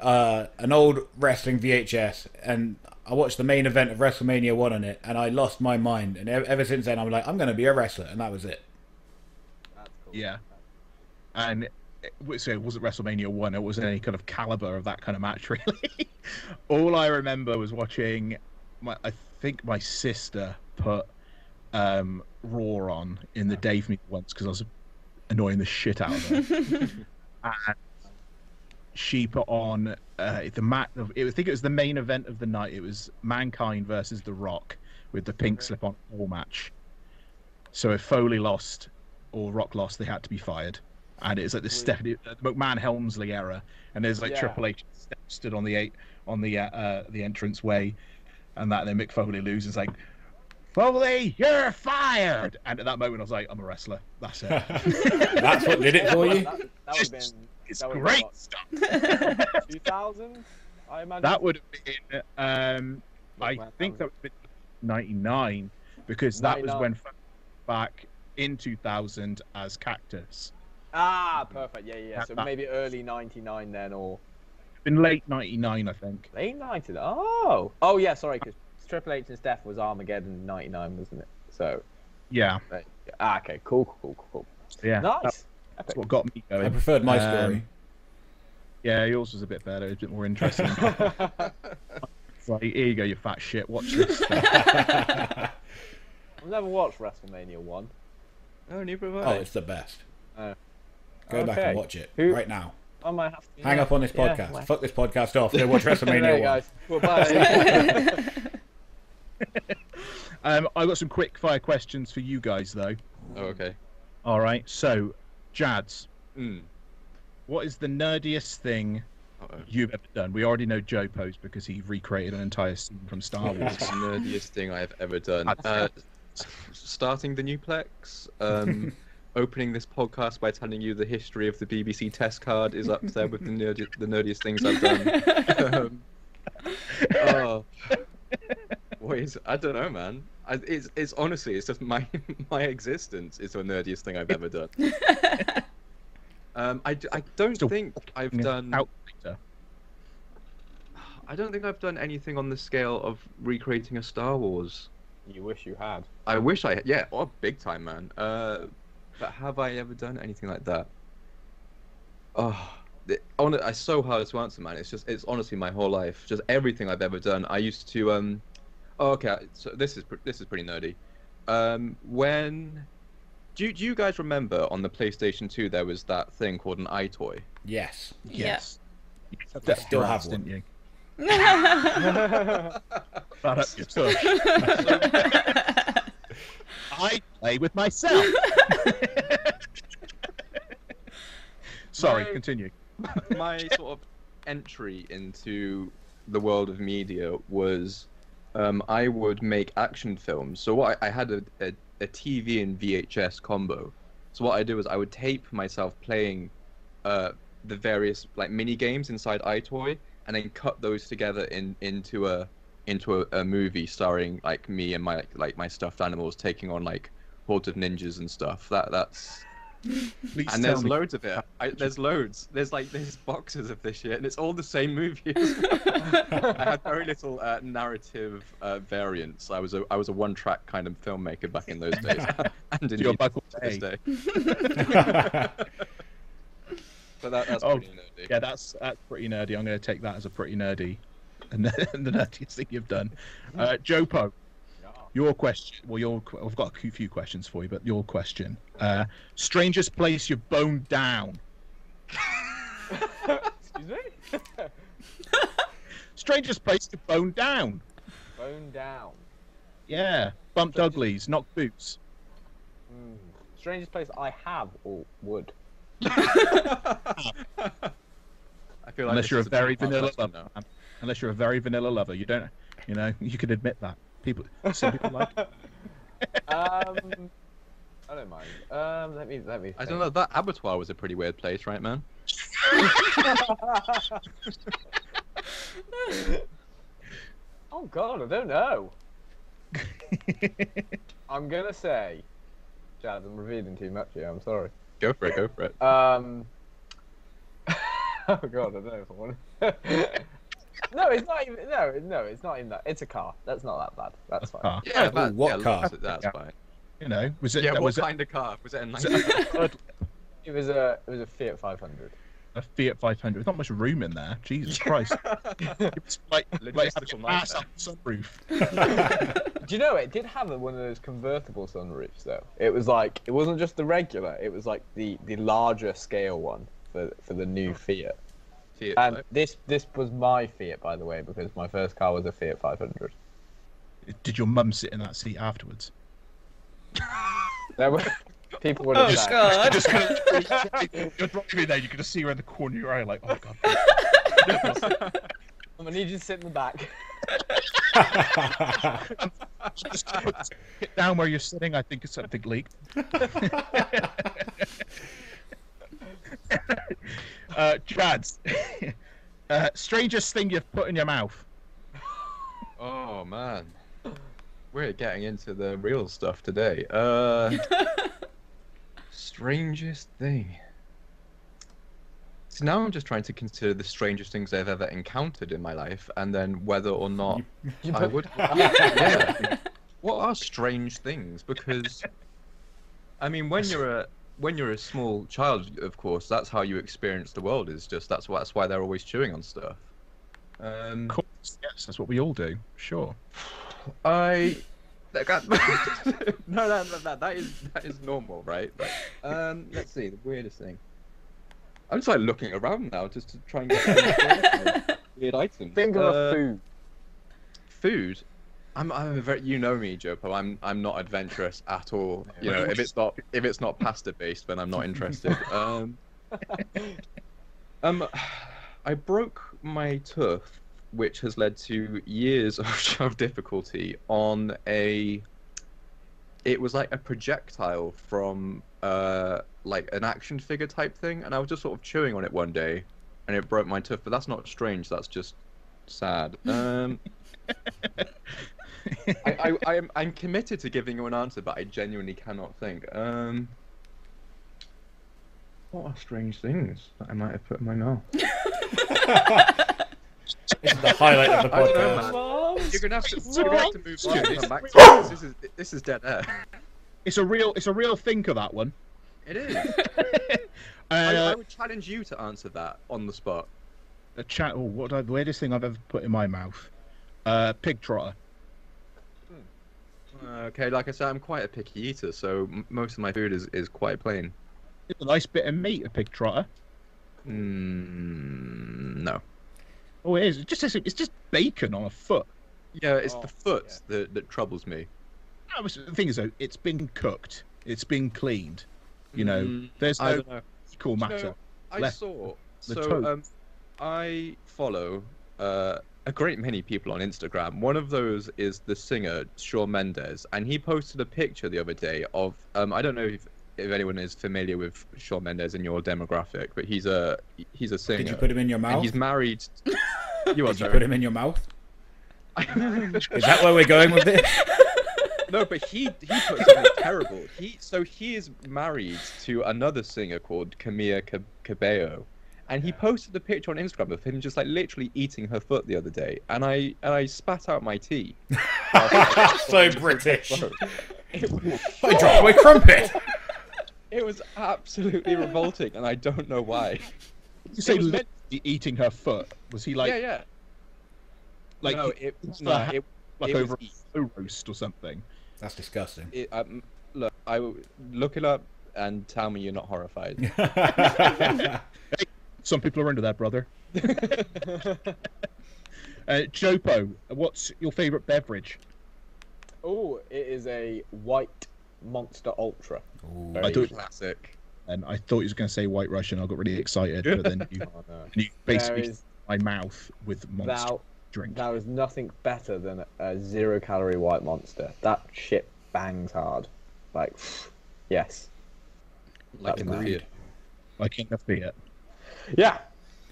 uh, an old wrestling VHS, and I watched the main event of WrestleMania one on it, and I lost my mind. And ever, ever since then, I'm like, I'm going to be a wrestler, and that was it. That's cool. Yeah. And it, was- so it wasn't WrestleMania one. It wasn't any kind of caliber of that kind of match, (laughs) really. All I remember was watching. My, I think my sister put um, Raw on in the day for me once because I was annoying the shit out of her. (laughs) and she put on uh, the mat. I think it was the main event of the night. It was Mankind versus The Rock with the pink slip-on all match. So if Foley lost or Rock lost, they had to be fired. And it's like the Stephanie uh, the McMahon Helmsley era, and there's like Yeah. Triple H stood on the eight on the uh, uh, the entrance way, and that and then Mick Foley loses like. Foley, you're fired! And at that moment, I was like, "I'm a wrestler. That's it. (laughs) That's what did it for you. That, that would been It's that great stuff." (laughs) 2000, I imagine. That would have been, um, I think that would have been 99 because that was when back in 2000 as Cactus. Ah, perfect. Yeah, yeah. yeah. So That- maybe early '99 then, or In late 99, I think. late '90. Oh, oh yeah. Sorry, because Triple H and Steph was Armageddon '99, wasn't it? So, Yeah, right. ah, okay, cool, cool, cool, cool. yeah. Nice. That's Epic. what got me going. I preferred my Um, story. Yeah, yours was a bit better, It was a bit more interesting. (laughs) right, here you go, you fat shit. Watch this. (laughs) I've never watched WrestleMania one. Oh, neither have Oh, it's the best. Oh. Go back and watch it Who- right now. I might have to. Hang yeah, up on this podcast. well- Fuck this podcast off. Go watch (laughs) There, WrestleMania one. guys. Goodbye. (laughs) um, I got some quick fire questions for you guys, though. Oh, okay. All right, so, Jads, Mm. what is the nerdiest thing Uh-oh. you've ever done? We already know Jopo's because he recreated an entire scene from Star Wars. The nerdiest thing I've ever done? Uh, starting the Newplex, um, (laughs) opening this podcast by telling you the history of the BBC test card is up there with the, (laughs) nerdi- the nerdiest things I've done. (laughs) um, oh, what is? I don't know, man. I, it's it's honestly, it's just my (laughs) my existence is the nerdiest thing I've ever done. Um, I, d- I don't Still think I've done. out later. I don't think I've done anything on the scale of recreating a Star Wars. you wish you had. I wish I had. yeah, oh big time man. Uh, but have I ever done anything like that? Oh, it, on it's so hard to answer, man. It's just it's honestly my whole life, just everything I've ever done. I used to um, oh, okay, so this is this is pretty nerdy. Um, when do you, do you guys remember on the PlayStation 2 there was that thing called an EyeToy? Yes. Yes. You that still for have us, one. didn't you? yeah, Shut up, you tush. I play with myself. (laughs) Sorry, No. continue. (laughs) my (laughs) sort of entry into the world of media was um, I would make action films. So what I, I had a, a, a TV and VHS combo. So what I do is I would tape myself playing uh, the various like mini games inside EyeToy, and then cut those together in into a into a, a movie starring like me and my like my stuffed animals taking on like hordes of ninjas and stuff. That that's (laughs) Please and there's me. loads of it. I, there's loads. There's like there's boxes of this shit, and it's all the same movie. (laughs) (laughs) I had very little uh, narrative uh, variance. I was a I was a one track kind of filmmaker back in those days, and You're indeed Michael to this day. But that, that's Oh, pretty nerdy. Yeah, that's that's pretty nerdy. I'm going to take that as a pretty nerdy, and (laughs) the, the nerdiest thing you've done. Uh, Jopo, your question. Well, your I've got a few questions for you, but your question. Uh, strangest place you've boned down. Excuse me? (laughs) Strangest place to bone down. Bone down. Yeah, bumped uglies, knocked boots. Hmm. Strangest place I have or would. I feel like Unless you're a very vanilla lover. Now. Unless you're a very vanilla lover, you don't. You know, you can admit that. People, some people like. it. (laughs) Um, I don't mind. Um, let me let me. I don't know. That abattoir was a pretty weird place, right, man? (laughs) oh God, I don't know. (laughs) I'm gonna say, Jads, I'm revealing too much here. I'm sorry. Go for it. Go for it. Um. oh God, I don't know if I want. No, it's not even. No, no, it's not even that. It's a car. That's not that bad. That's fine. Ah, Yeah, Ooh, what yeah, car? That's, that's Yeah. fine. you know, was it? Yeah, that what was it kind of car? Was it a was nice it It was a it was a Fiat 500. a Fiat 500? There's not much room in there. Jesus Christ! It's (laughs) like like having Logistical ass nightmare. up sunroof. (laughs) Do you know it did have one of those convertible sunroofs though? It was like it wasn't just the regular. It was like the the larger scale one for for the new Fiat. Fiat And this this was my Fiat by the way because my first car was a Fiat 500. Did your mum sit in that seat afterwards? (laughs) There were people would have Oh said, god. Just kind of, (laughs) you're driving there, you can just see her in the corner of your eye, like, oh god. (laughs) I'm gonna need you to sit in the back. Just put down where you're sitting. I think it's something leaked. Uh, Jads, (laughs) uh, strangest thing you've put in your mouth. Oh man, we're getting into the real stuff today. Uh, (laughs) strangest thing. So now I'm just trying to consider the strangest things I've ever encountered in my life, and then whether or not I would. (laughs) yeah. What are strange things? Because, I mean, when you're a when you're a small child, of course, that's how you experience the world. Is just that's why that's why they're always chewing on stuff. Um, Of course, yes, that's what we all do. Sure. I. that got- (laughs) no, that, that, that, that is that is normal, right? Like, um, let's see the weirdest thing. I'm just like looking around now just to try and get (laughs) weird items. Think of Uh, a food. Food. I'm, I'm a very, you know me, Jopo. I'm, I'm not adventurous at all. You know, if it's not, if it's not pasta based, then I'm not interested. (laughs) Um, um, I broke my tooth, which has led to years (laughs) of, of difficulty on a. It was like a projectile from uh like an action figure type thing, and I was just sort of chewing on it one day, and it broke my tooth. But that's not strange. That's just sad. Um. (laughs) I, I, (laughs) I am I'm committed to giving you an answer, but I genuinely cannot think. Um, what are strange things that I might have put in my mouth? (laughs) This is the highlight of the (laughs) I don't know, podcast. You're gonna have to, you're gonna have to move on. and come back to this. This is this is dead air. It's a real, it's a real thinker that one. It is. Uh, I, I would challenge you to answer that on the spot. a chat. Oh, what the weirdest thing I've ever put in my mouth? Uh, pig trotter. Uh, okay, like I said, I'm quite a picky eater, so most of my food is, is quite plain. It's a nice bit of meat, a pig trotter. Mm, no. Oh, it is. It's just, it's just bacon on a foot. Yeah, it's Oh, the foot that, that troubles me. That was- The thing is, though, it's been cooked. It's been cleaned. You know, Mm, there's no don't know. equal Do you matter. know, I left saw. the So toe. um, I follow uh, a great many people on Instagram. One of those is the singer Shawn Mendes, and he posted a picture the other day of um, I don't know if, if anyone is familiar with Shawn Mendes in your demographic, but he's a he's a singer. Did you put him in your and mouth? he's married. (laughs) you are Did you put him in your mouth? (laughs) Is that where we're going with this? (laughs) no, but he he put something terrible. He so he is married to another singer called Camila Cabello, and he posted the picture on Instagram of him just like literally eating her foot the other day, and I and I spat out my tea. (laughs) (laughs) so British. Was, (laughs) I dropped my crumpet. it was absolutely revolting, and I don't know why. You say It was eating her foot. Was he like yeah, yeah. like no, it, no, the- it, like it was over a roast or something? That's disgusting. it, um, look, I w- look it up and tell me you're not horrified. Some people are into that, brother. (laughs) Uh, Jopo, what's your favourite beverage? Oh, it is a white Monster Ultra. Ooh. Very I do- Classic. And I thought he was going to say White Russian. I got really excited, but then (laughs) you, Oh, no. you basically is, my mouth with monster thou, drink. there is nothing better than a zero calorie white monster. That shit bangs hard. Like, (sighs) yes. Like That's in the mad. theatre. Like in the Fiat. Yeah.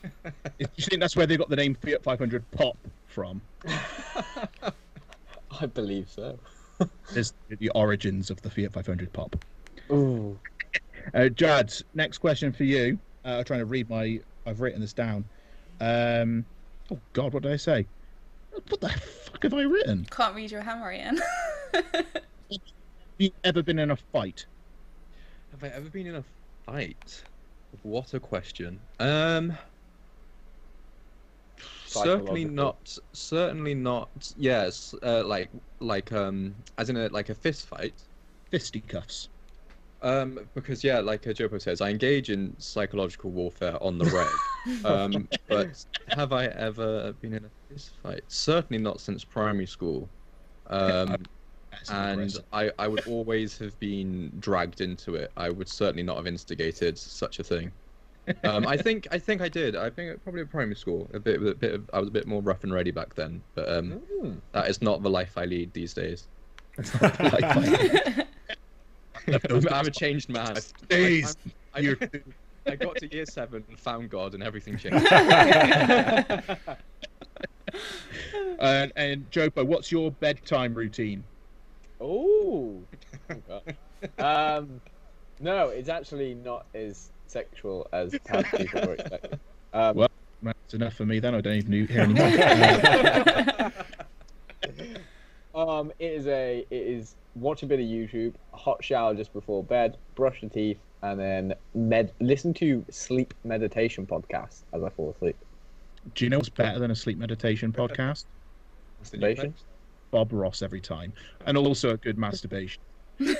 (laughs) Do you think that's where they got the name Fiat 500 Pop from? (laughs) I believe so. (laughs) Is the origins of the Fiat 500 Pop. Ooh. Uh, Jads, next question for you. Uh, I'm trying to read my. I've written this down. Um, oh God, what did I say? What the fuck have I written? Can't read your handwriting. Have you ever been in a fight? Have I ever been in a fight? What a question. Um, certainly not. Certainly not. Yes, uh, like like um, as in a like a fist fight. Fisticuffs. Um, because yeah, like uh, Jopo says, I engage in psychological warfare on the reg. (laughs) um, but have I ever been in a fist fight? Certainly not since primary school. Um, and impressive. I, I would always have been dragged into it. I would certainly not have instigated such a thing. Um, I think I think I did. I think probably at primary school. A bit, a bit. Of, I was a bit more rough and ready back then, but um, Mm. that is not the life I lead these days. I'm, (laughs) I'm a changed man. Days. I, I, You're- I, I got to year seven, and found God, and everything changed. (laughs) (laughs) and, and Jopo, what's your bedtime routine? Oh, um, no, it's actually not as sexual as perhaps people were expecting. Um, Well- That's enough for me. Then I don't even need- hear anymore. (laughs) Um, it is a it is watch a bit of YouTube, hot shower just before bed, brush your teeth, and then med listen to sleep meditation podcast as I fall asleep. do you know what's better than a sleep meditation podcast? Masturbation. Bob Ross every time, and also a good masturbation.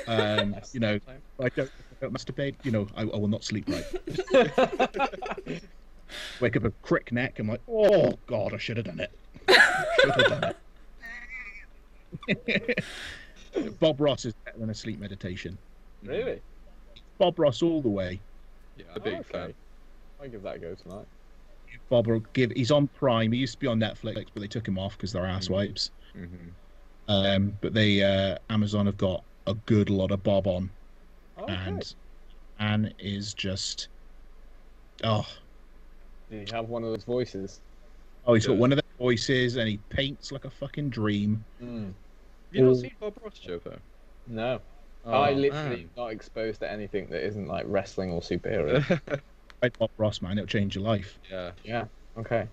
Um, (laughs) you know, I don't, I don't masturbate. You know, I, I will not sleep right. (laughs) Wake up a crick neck. I'm like, oh God, I should have done it. Done it. (laughs) Bob Ross is better than a sleep meditation. really? Bob Ross all the way. Yeah, a big Oh, fan. I'll give that a go tonight. Bob will give. He's on Prime. He used to be on Netflix, but they took him off because they're ass wipes. Um, but they uh, Amazon have got a good lot of Bob on, Okay. and Anne is just oh Did he have one of those voices? oh he's got one of the voices and he paints like a fucking dream. Mm. Have you not Oh. seen Bob Ross, Jopo? No, Oh, I literally man. not exposed to anything that isn't like wrestling or superhero. (laughs) Right, Bob Ross, man, it'll change your life. yeah. yeah. Okay.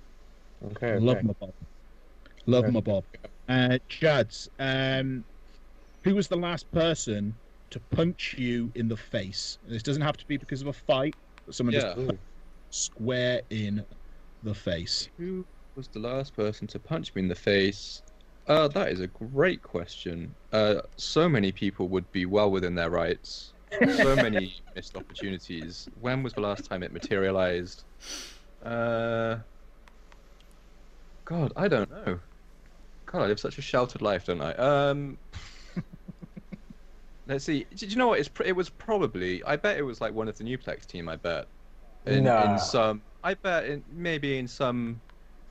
Okay. Love okay. my Bob. Love Okay. my Bob. Uh, Jads, um, who was the last person to punch you in the face? This doesn't have to be because of a fight, but someone Yeah. just square in the face. Who was the last person to punch me in the face? Uh, that is a great question. Uh, so many people would be well within their rights. So (laughs) many missed opportunities. When was the last time it materialized? Uh, God, I don't know. God, I live such a sheltered life, don't I? Um, (laughs) let's see. Did you know what? It's pr- it was probably. I bet it was like one of the Newplex team. I bet. In, Nah. in some, I bet in, maybe in some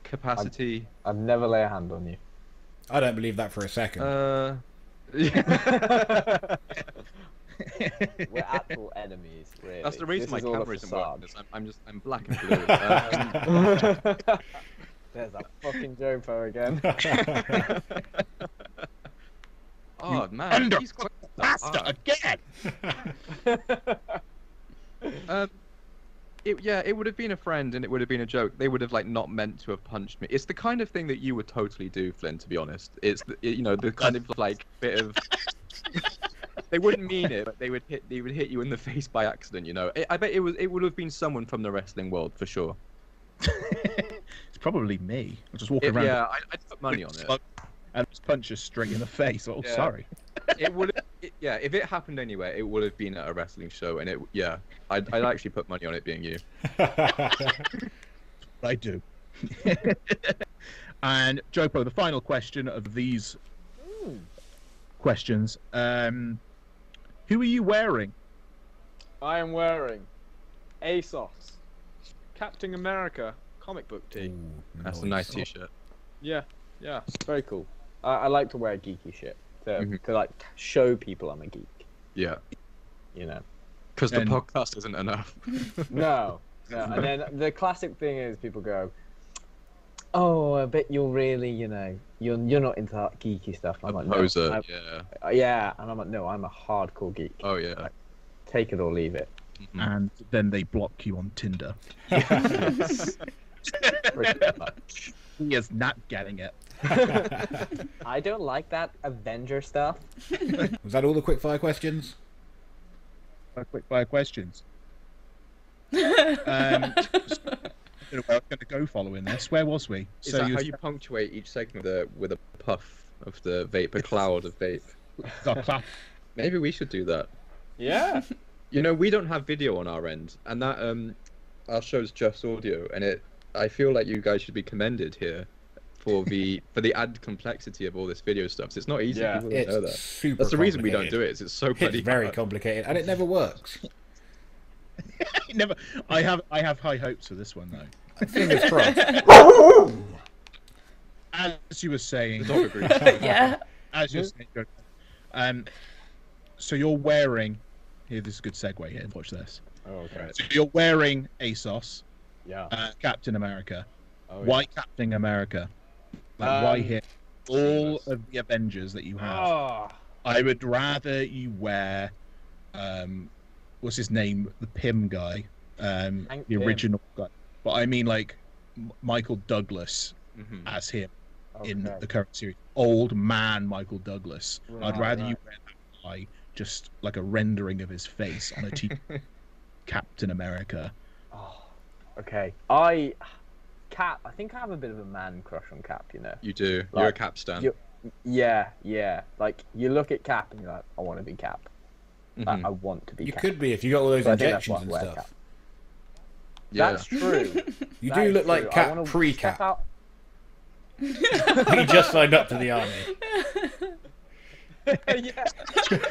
capacity. I'd never lay a hand on you. I don't believe that for a second. Uh, (laughs) (laughs) We're actual enemies, really. That's the reason This my is all camera isn't working. I'm, I'm just I'm black and blue. Um, There's that fucking Jopo again. (laughs) Oh man, under- he's quite Bastard again. (laughs) Um, it, yeah, it would have been a friend and it would have been a joke. They would have like not meant to have punched me. It's the kind of thing that you would totally do, Flynn. To be honest, it's the, you know the kind of like bit of. (laughs) they wouldn't mean it, but they would hit. They would hit you in the face by accident. You know, I I bet it was. It would have been someone from the wrestling world for sure. (laughs) it's probably me. I'm just walking It- around. yeah, I, I'd put money on it. And just punch us straight in the face. Oh, Yeah. sorry. It would. It, yeah, if it happened anywhere, it would have been at a wrestling show, and it. Yeah, I'd, I'd actually put money on it being you. (laughs) I do. (laughs) and Jopo, the final question of these questions: um, Who are you wearing? I am wearing ASOS Captain America comic book tee. That's a nice T-shirt. Yeah, yeah, it's very cool. I, I like to wear geeky shit to, Mhm. to like show people I'm a geek. Yeah, You know. because the podcast isn't enough. (laughs) No, no. And then the classic thing is people go, "Oh, I bet you're really, you know, you're you're not into that geeky stuff." I'm a like, no, poser. I'm- yeah. uh, yeah, and I'm like, no, I'm a hardcore geek. Oh yeah. Take it or leave it. Mhm. And then they block you on Tinder. (laughs) (laughs) Pretty much. He is not getting it. I don't like that Avenger stuff. (laughs) Was that all the quickfire questions? Uh, Quick fire questions. Um, I don't know where I was going to go following this. Where was we? Is so that you how you punctuate each segment with a, with a puff of the vape, a cloud of vape? Maybe we should do that. Yeah. You know, we don't have video on our end, and that um, our show's just audio, and it. I feel like you guys should be commended here for the (laughs) for the added complexity of all this video stuff. So It's not easy. Yeah. People It's know that. super. That's the reason we don't do complicated. it. Is it's so bloody It's very hard. complicated, and it never works. (laughs) Never. I have. I have high hopes for this one though. Fingers crossed. (laughs) As you were saying, The dog agrees. yeah. as you're saying, um, so you're wearing. Here, this is a good segue here. Watch this. Oh, okay. So you're wearing ASOS, Yeah. uh, Captain America. Oh, yeah. Captain America? Like, why Um, here? All of the Avengers that you have. Oh, I would rather you wear, um, what's his name? The Pym guy, um, Hank the Pym. original guy. But I mean, like M- Michael Douglas Mhm. as him in the current series. Old man Michael Douglas. Right, I'd rather you wear that guy, just like a rendering of his face on a a t- (laughs) Captain America. Oh, okay. I Cap. I think I have a bit of a man crush on Cap. You know. You do. You're a Like, cap stan. Yeah, yeah. Like you look at Cap and you're like, I want to be Cap. Like, Mhm. I want to be You Cap. could be if you got all those So I think that's injections why and stuff. cap. Yeah. That's true. (laughs) You That do look true. like Cap wanna pre-Cap. (laughs) he just signed up to the army. Yeah. (laughs)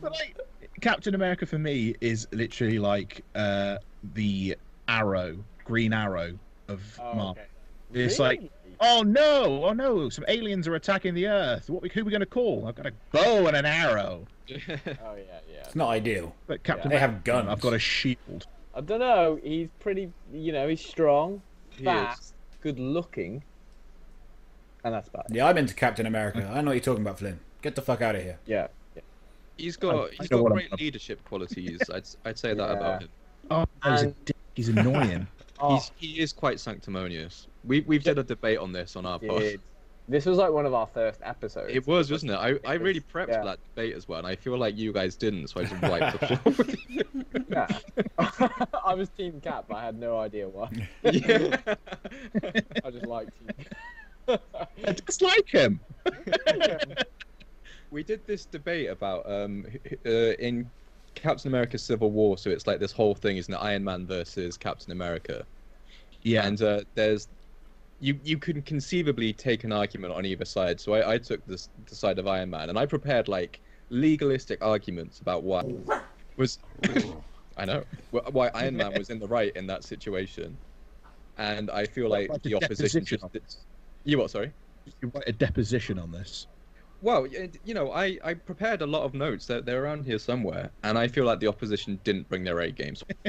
But like Captain America for me is literally like uh, the Arrow, Green Arrow of Oh, Marvel. okay. It's like, Oh no! Oh no! Some aliens are attacking the Earth. What? Who are we going to call? I've got a bow and an arrow. (laughs) Oh yeah, yeah. It's not ideal. But Captain They America, have guns. I've got a shield. I don't know. He's pretty. You know, he's strong, He fast, good looking, and that's bad. Yeah, I'm into Captain America. I know what you're talking about, Flynn. Get the fuck out of here. Yeah. he's got I he's know got what I'm- great leadership qualities. (laughs) I'd I'd say that Yeah. about him. Oh, he's a And- dick. He's annoying. (laughs) Oh, He's he is quite sanctimonious. We we've did a debate on this on our pod. Dude. This was like one of our first episodes. It was, wasn't it? I, I really prepped yeah. for that debate as well, and I feel like you guys didn't, so I just wiped the (laughs) floor. Yeah. (laughs) I was Team Cap. but I had no idea why. (laughs) yeah. I just liked Team. I just like him. we did this debate about um uh, in Captain America: Civil War. So it's like this whole thing, isn't it? Iron Man versus Captain America, Yeah. and uh, there's you you can conceivably take an argument on either side. So I, I took this the side of Iron Man, and I prepared like legalistic arguments about why (laughs) was (laughs) I know why Iron Man was in the right in that situation, and I feel like Like the opposition deposition just you what sorry. You write a deposition on this. Well, you know, I, I prepared a lot of notes. They're, they're around here somewhere, and I feel like the opposition didn't bring their A games. (laughs)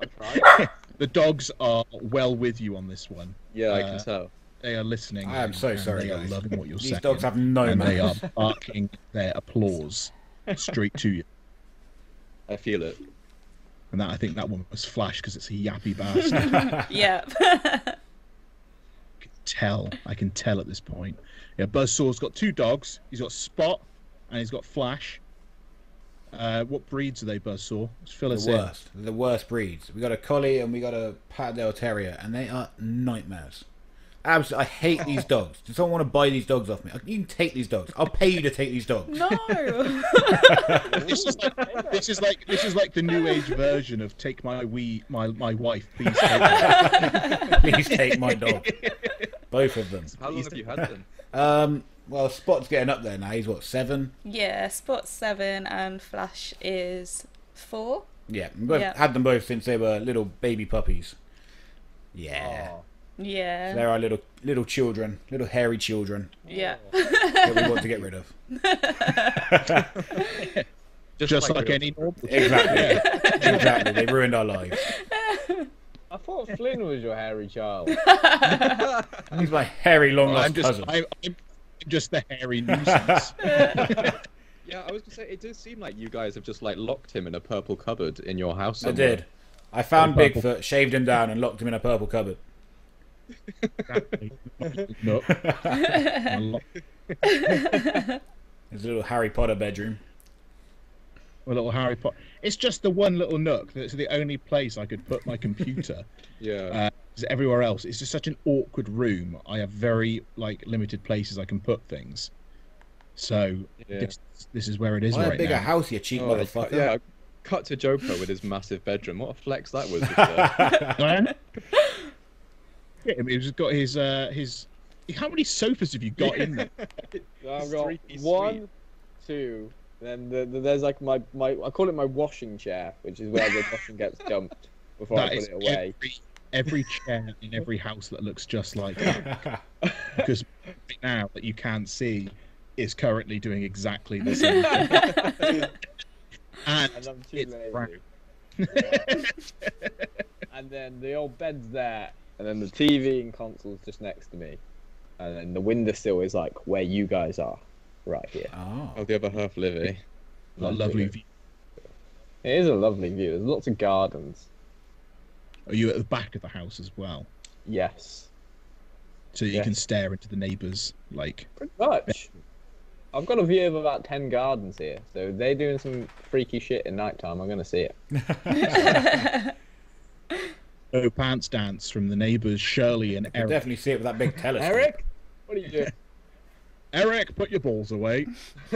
I tried. The dogs are well with you on this one. Yeah, I Uh, can tell. They are listening. I am so sorry, They are loving what you're These saying. dogs have no and they are manners. (laughs) barking their applause straight to you. I feel it. And that I think that one was Flash because it's a yappy (laughs) bastard. (laughs) Yep. tell. I can tell at this point. Yeah, Buzzsaw's got two dogs. He's got Spot and he's got Flash. Uh, what breeds are they, Buzzsaw? Just fill us the in. worst. They're the worst breeds. We got a collie and we got a Patterdale Terrier, and they are nightmares. Absolutely, I hate these (laughs) dogs. Does someone want to buy these dogs off me? You can take these dogs. I'll pay you to take these dogs. no. (laughs) This is like this is like this is like the new age version of take my wee my my wife, please take her. (laughs) Please take my dog. Both of them. How long have you had them? Um, well, Spot's getting up there now. He's what seven? yeah, Spot's seven and Flash is four. Yeah, we've Yeah. had them both since they were little baby puppies. Yeah, Aw. Yeah. they're our little little children, little hairy children Yeah. (laughs) that we want to get rid of. (laughs) Just like your- any normal. Exactly, (laughs) exactly. They ruined our lives. I thought Flynn was your hairy child. He's my hairy long lost I'm cousin. I'm, I'm just the hairy (laughs) nuisance. (laughs) Yeah, I was gonna say it does seem like you guys have just like locked him in a purple cupboard in your house. I did. I found purple. Bigfoot, shaved him down, and locked him in a purple cupboard. no. (laughs) His little Harry Potter bedroom. A little Harry Potter. It's just the one little nook that's the only place I could put my computer. Yeah. Uh, 'cause everywhere else, it's just such an awkward room. I have very like limited places I can put things. So Yeah. this, this is where it is Buy a bigger now. house, you cheap Oh, motherfucker. yeah. Cut to Joker with his massive bedroom. What a flex that was. Man. (laughs) yeah, I mean, he's got his uh his. How many sofas have you got in there? (laughs) I've got three-piece one, two, then the, the, there's like my, my I call it my washing chair, which is where the washing gets dumped before That I is put it away. every, every chair in every house that looks just like that. (laughs) because right now that you can't see is currently doing exactly the same. (laughs) and And I'm too It's lazy. brown. and then the old bed's there, and then the TV and console's just next to me, and then the windowsill is like where you guys are, right here. oh. oh, the other half live, a lovely view. It is a lovely view. There's lots of gardens. Are you at the back of the house as well? Yes, So you Yeah. can stare into the neighbours like pretty much. I've got a view of about ten gardens here, so they're doing some freaky shit at night time. I'm gonna see it. (laughs) oh pants dance from the neighbours Shirley and Eric. definitely see it with that big telescope. Eric, what are you doing? (laughs) Eric, put your balls away. (laughs)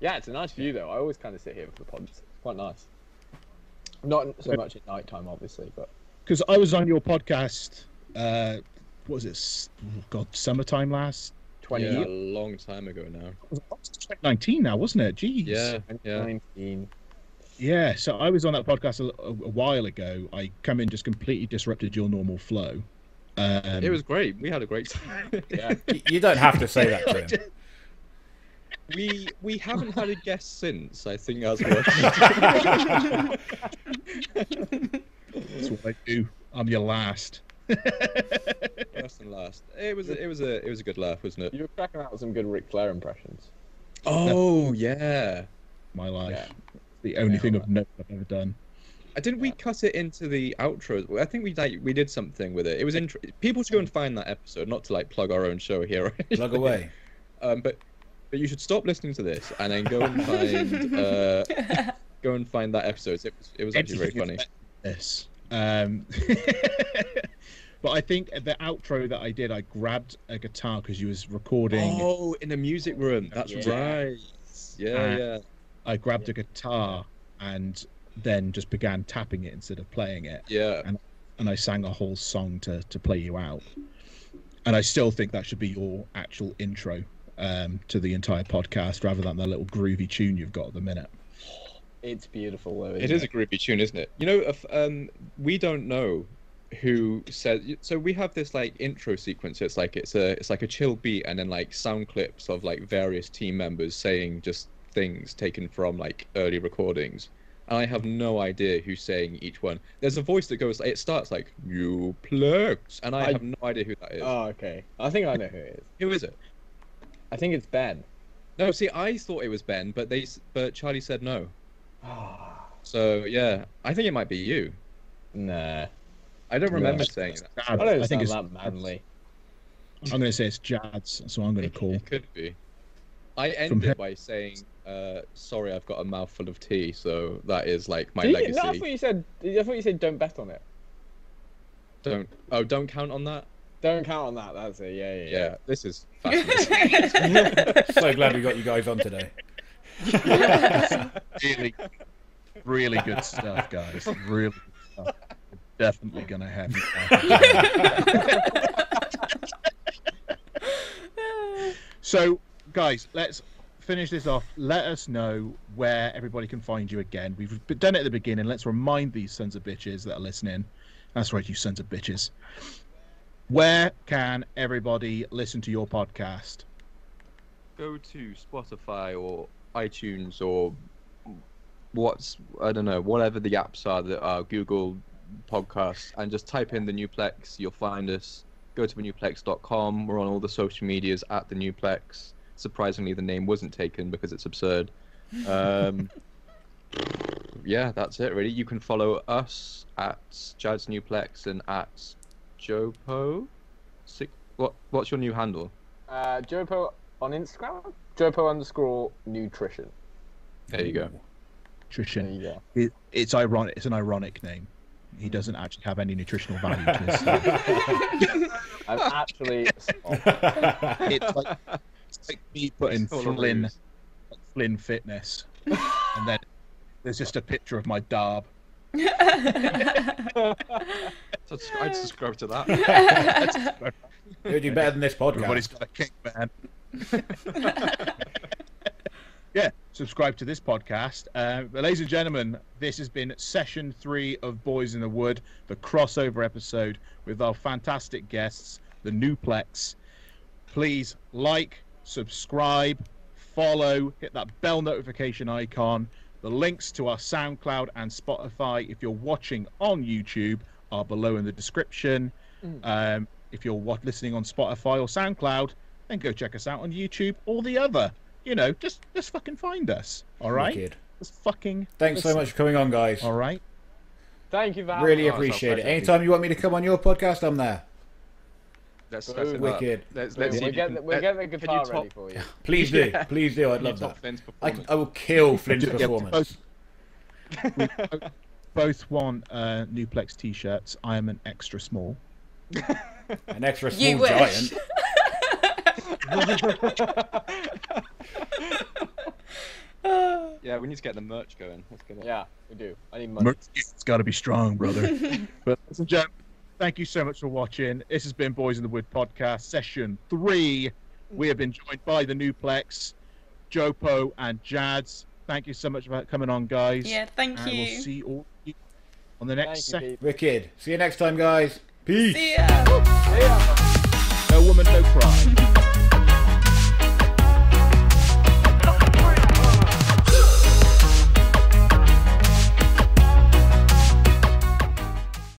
yeah, it's a nice view though. I always kind of sit here for the pods. It's quite nice. Not so much at night time, obviously, but Because I was on your podcast. Uh, what was it? oh, God, summertime last. 20 yeah, a long time ago now. It was 2019 now, wasn't it? Jeez. Yeah, yeah. 2019. Yeah, so I was on that podcast a, a, a while ago. I come in, just completely disrupted your normal flow. Um, It was great. We had a great time. (laughs) Yeah. You don't have to say that to him. (laughs) we we haven't had a guest since. I think that's what. (laughs) That's what I do. I'm your last. (laughs) First and last. It was a, it was a it was a good laugh, wasn't it? You were cracking out with some good Ric Flair impressions. Oh yeah. My life. Yeah. The only Yeah. thing of note I've ever done. Uh, Didn't we cut it into the outro? I think we like we did something with it. It was interesting. people should go and find that episode, not to like plug our own show here. Plug away. Um, but but you should stop listening to this and then go and (laughs) find uh, go and find that episode. It was it was actually very funny. Yes. Um, (laughs) but I think the outro that I did, I grabbed a guitar because you was recording. Oh, in the music room. That's Yeah. right. Yeah, Uh, yeah. I grabbed a guitar and then just began tapping it instead of playing it. Yeah. And, and I sang a whole song to to play you out. And I still think that should be your actual intro um, to the entire podcast, rather than the little groovy tune you've got at the minute. It's beautiful though. It isn't is a groovy tune, isn't it? You know, if, um, we don't know who said. So we have this like intro sequence. It's like it's a it's like a chill beat, and then like sound clips of like various team members saying just things taken from like early recordings. and I have no idea who's saying each one. There's a voice that goes. It starts like Newplex, and I, I- have no idea who that is. Oh, okay. I think I know who it is. who is it? I think it's Ben. No, see, I thought it was Ben, but they, but Charlie said no. Ah, So yeah, I think it might be you. nah. I don't remember Yeah. saying that. I don't I think it's. that manly. I'm going to say it's Jads, so I'm going to call. it could be. I ended him- by saying, uh, "Sorry, I've got a mouthful of tea," so that is like my Did you- legacy. no, I thought you said. I thought you said don't bet on it. Don't. Oh, don't count on that. Don't count on that. That's it. Yeah, yeah, yeah. Yeah, this is (laughs) fascinating. so glad we got you guys on today. (laughs) Really, really good stuff, guys. Really good stuff. Definitely going to have you. So, guys, let's finish this off. Let us know where everybody can find you again. We've done it at the beginning. Let's remind these sons of bitches that are listening. That's right, you sons of bitches. Where can everybody listen to your podcast? Go to Spotify or iTunes or what's I don't know whatever the apps are that are Google podcasts, and just type in the Newplex. You'll find us. Go to thenewplex.com. We're on all the social medias at the Newplex. Surprisingly, the name wasn't taken because it's absurd. Um, (laughs) yeah, that's it really. You can follow us at Jads Newplex and at Jopo. Six, what what's your new handle? Uh, Jopo on Instagram. Jopo underscore nutrition. There you go. There Nutrition. you go. It, it's ironic. It's an ironic name. He doesn't actually have any nutritional value to his. (laughs) I'm actually. (laughs) It's like, it's like me putting Full of Flynn, ruse. Flynn Fitness, and then there's just a picture of my darb. (laughs) Subs- I'd subscribe to that. (laughs) You'll do better than this Everybody's podcast. got a kick, man. (laughs) yeah, subscribe to this podcast. Uh, but ladies and gentlemen, this has been session three of Boys in the Wood, the crossover episode with our fantastic guests, the Newplex. Please like, subscribe, follow, hit that bell notification icon. The links to our SoundCloud and Spotify, if you're watching on YouTube, are below in the description. Um, if you're what, listening on Spotify or SoundCloud, then go check us out on YouTube or the other. You know, just just fucking find us. All right, Wicked. just fucking. Thanks so much for coming on, guys. All right. Thank you for having Really. Oh, appreciate it. pleasure. Anytime you want me to come on your podcast, I'm there. Let's Boom. set it up. Wicked. Let's, We'll let's see if you get can- the, we'll let- get the guitar top- ready for you. (laughs) Please do. Yeah. Please do. I'd can you love top that. Finn's I. I will kill Flynn's (laughs) Yeah, performance. Both want uh, Newplex t-shirts. I am an extra small. (laughs) An extra small wish. giant. (laughs) Yeah, we need to get the merch going. Let's get it. Yeah, we do. I need money. It's got to be strong, brother. (laughs) but ladies and gentlemen, thank you so much for watching. This has been Boys in the Wood podcast session three. We have been joined by the Newplex, Jopo and Jads. Thank you so much for coming on, guys. Yeah, thank and you. we'll see all you on the next Thank you, session. Pete. Wicked. See you next time, guys. Peace. See ya. See ya. No woman, no cry. (laughs)